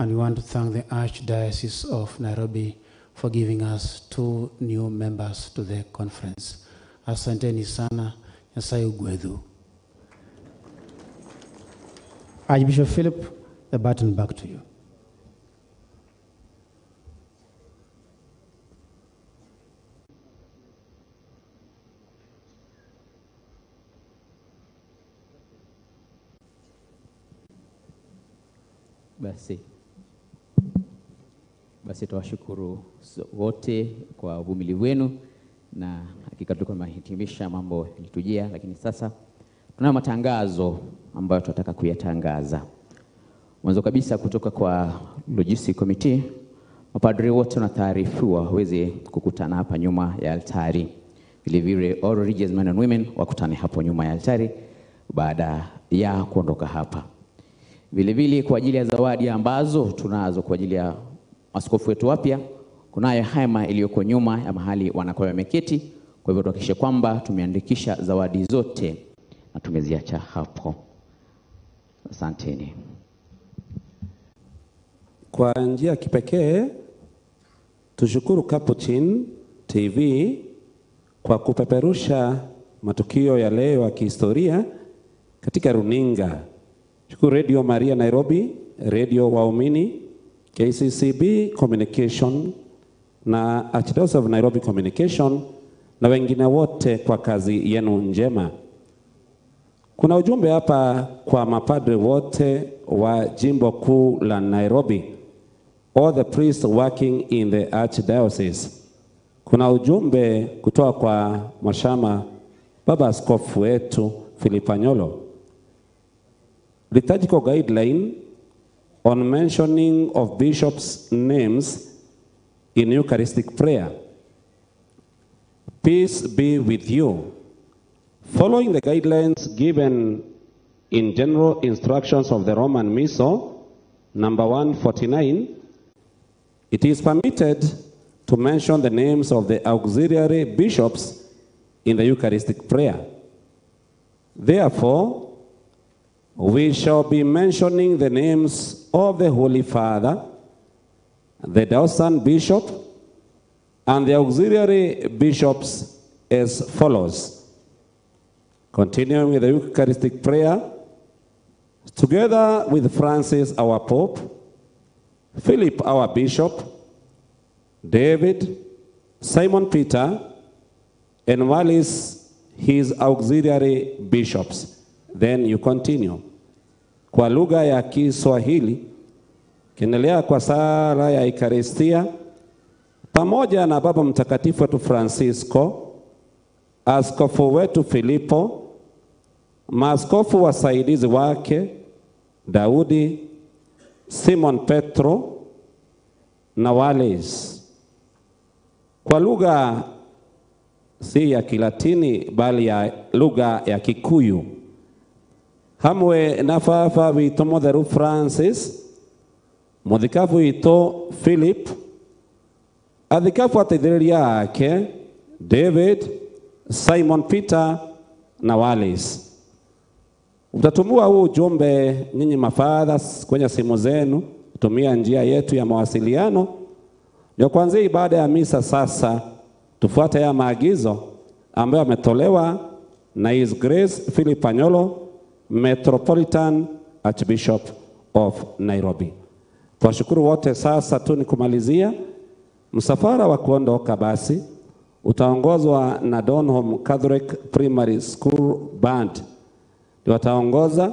Speaker 5: And we want to thank the Archdiocese of Nairobi for giving us two new members to the conference. Asanteni sana, Nyasaye ugwedhu. Archbishop Philip, the baton back to you.
Speaker 14: Basi basi tuwashukuru wote kwa uvumilivu wenu, na hakika tulikuwa tumehitimisha mambo yalitujia, lakini sasa tunayo matangazo ambayo tunataka kuyatangaza. Mwanzo kabisa, kutoka kwa Logistic Committee, mapadri wote wanataarifiwa waweze kukutana hapa nyuma ya altari. Vilevile all religious men and women wakutane hapo nyuma ya altari baada ya kuondoka hapa. Vilevile kwa ajili ya zawadi ambazo tunazo kwa ajili ya askofu wetu wapya, kunayo hema iliyoko nyuma ya mahali wanakoa wameketi. Kwa hivyo tuhakikishe kwamba tumeandikisha zawadi zote na tumeziacha hapo. Asanteni.
Speaker 2: Kwa njia ya kipekee tushukuru Capuchin TV kwa kupeperusha matukio ya leo ya kihistoria katika runinga. Shukuru Radio Maria Nairobi, Radio Waumini, KCCB Communication na Archdiocese of Nairobi Communication na wengine wote kwa kazi yenu njema. Kuna ujumbe hapa kwa mapadre wote wa jimbo kuu la Nairobi, all the priests working in the archdiocese. Kuna ujumbe kutoka kwa Mwashama, baba askofu wetu Philip Anyolo. Liturgical guideline on mentioning of bishops' names in Eucharistic prayer. Peace be with you. Following the guidelines given in general instructions of the Roman Missal, number 149, it is permitted to mention the names of the auxiliary bishops in the Eucharistic prayer. Therefore, we shall be mentioning the names of the Holy Father, the Dawson bishop, and the auxiliary bishops as follows. Continuing with the Eucharistic prayer, together with Francis, our Pope, Philip, our Bishop, David, Simon Peter, and Wallace, his auxiliary bishops. Then you continue. Kwa lugha ya Kiswahili, kiendelea kwa sala ya Ekaristia pamoja na Baba Mtakatifu wetu Francisco, askofu wetu Filipo, maaskofu wasaidizi wake Daudi, Simon Petro na Wales, kwa lugha si ya Kilatini bali ya lugha ya Kikuyu hamwe na baba witũ mũtheru Francis mũthikabu witå Philip athikabu ateithĩrĩria ake David, Simon Peter na Wallace. Utatumua huu ujumbe nyinyi mafadha kwenye simu zenu, tumia njia yetu ya mawasiliano. Ndio kuanzia ibada ya misa sasa, tufuate ya maagizo ambayo ametolewa na His Grace Philip Anyolo, Metropolitan Archbishop of Nairobi. Tuwashukuru wote. Sasa tu ni kumalizia msafara wa kuondoka basi utaongozwa na Donholm Catholic Primary School Band, ndio wataongoza.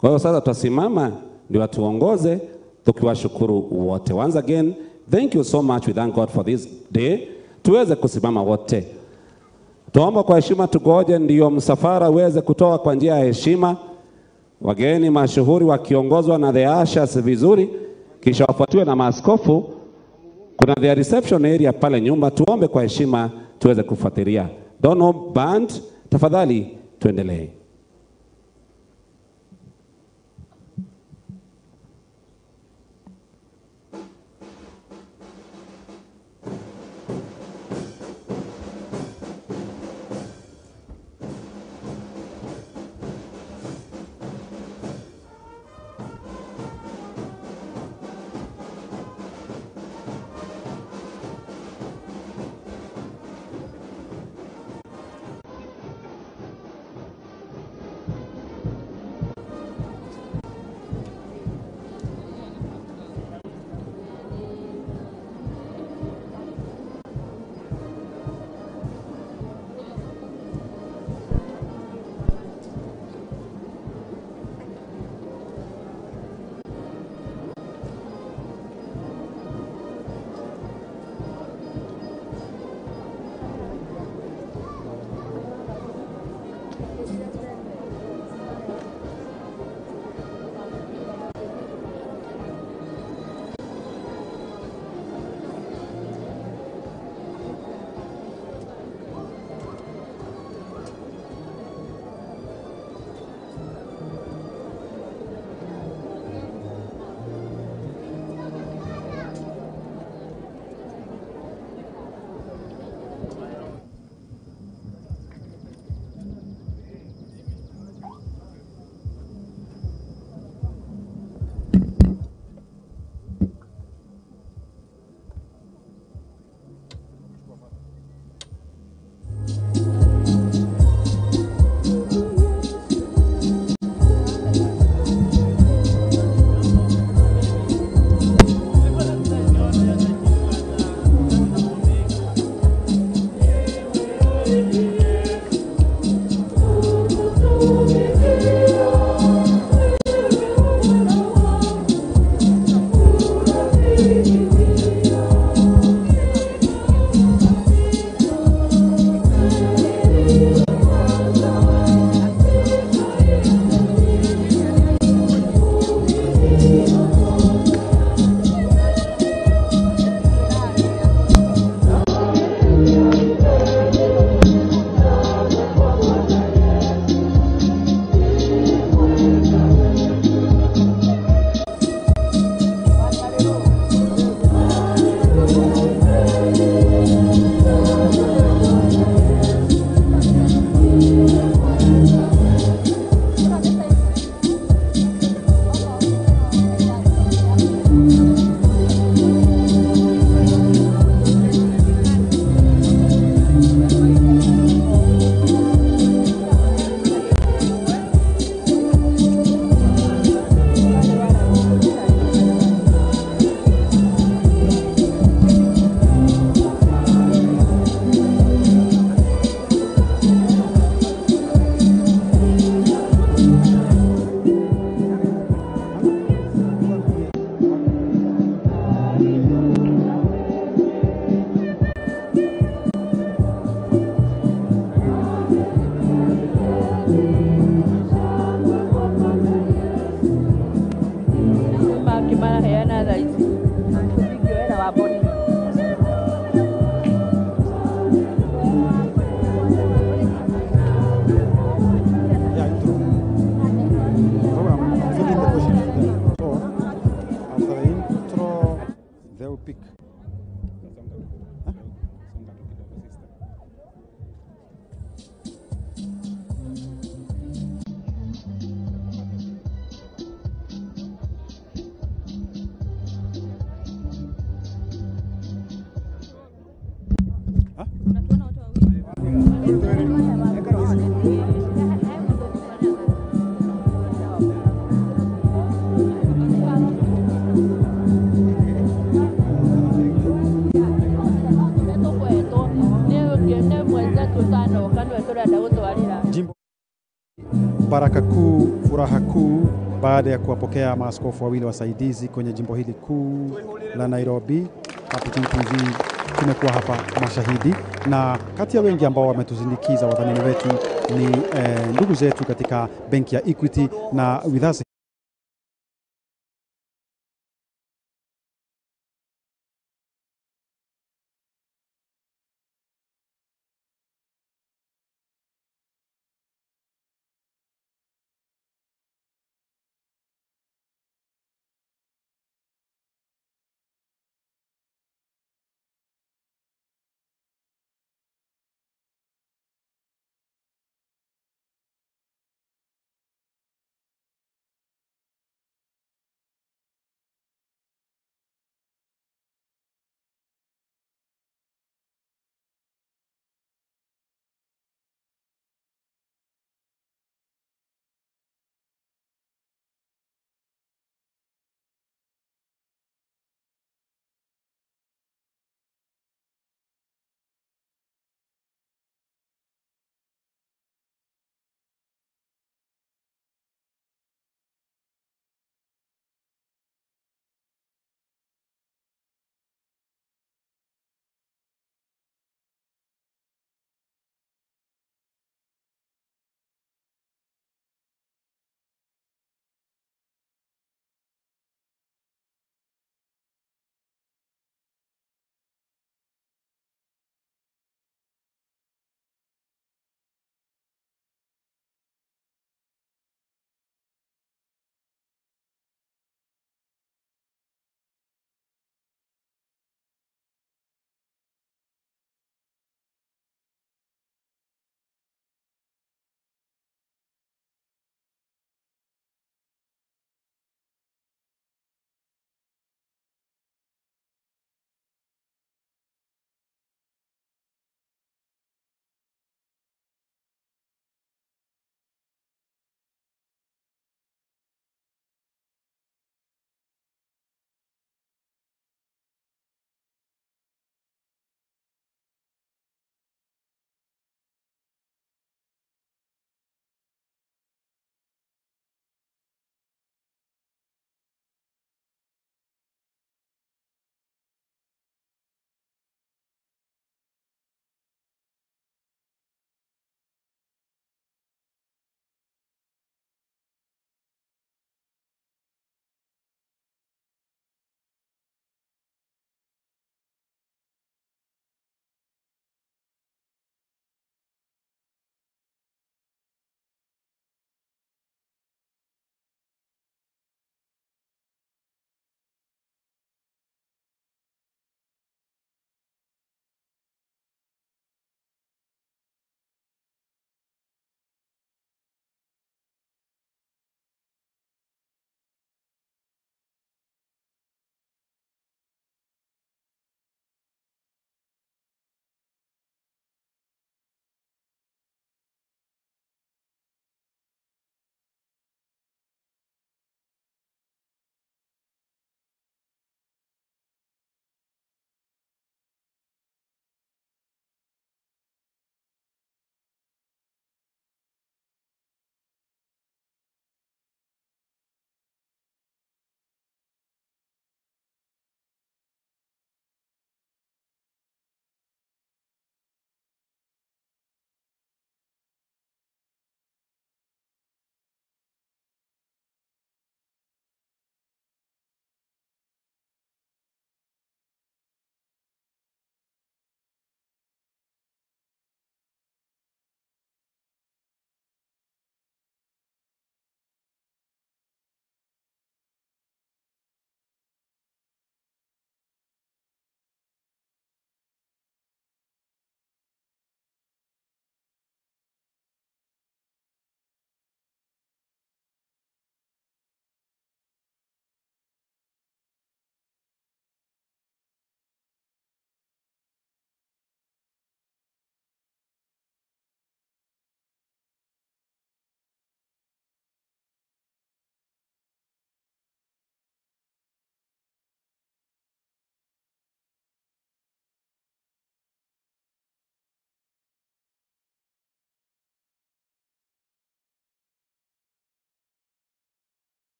Speaker 2: Kwa hiyo sasa tutasimama ndio watuongoze tukiwashukuru wote. Once again, thank you so much. We thank God for this day. Tuweze kusimama wote. Tuomba kwa heshima, tugoje ndio msafara uweze kutoa kwa njia ya heshima, wageni mashuhuri wakiongozwa na the ushers vizuri, kisha wafuatiwe na maaskofu. Kuna the reception area pale nyumba tuombe kwa heshima tuweze kufuatilia. Don't know band, tafadhali tuendelee.
Speaker 8: Baada ya kuwapokea maaskofu wawili wasaidizi kwenye jimbo hili kuu la Nairobi. hapo TV tumekuwa hapa mashahidi, na kati ya wengi ambao wametuzindikiza wadhamini wetu ni eh, ndugu zetu katika benki ya Equity na with us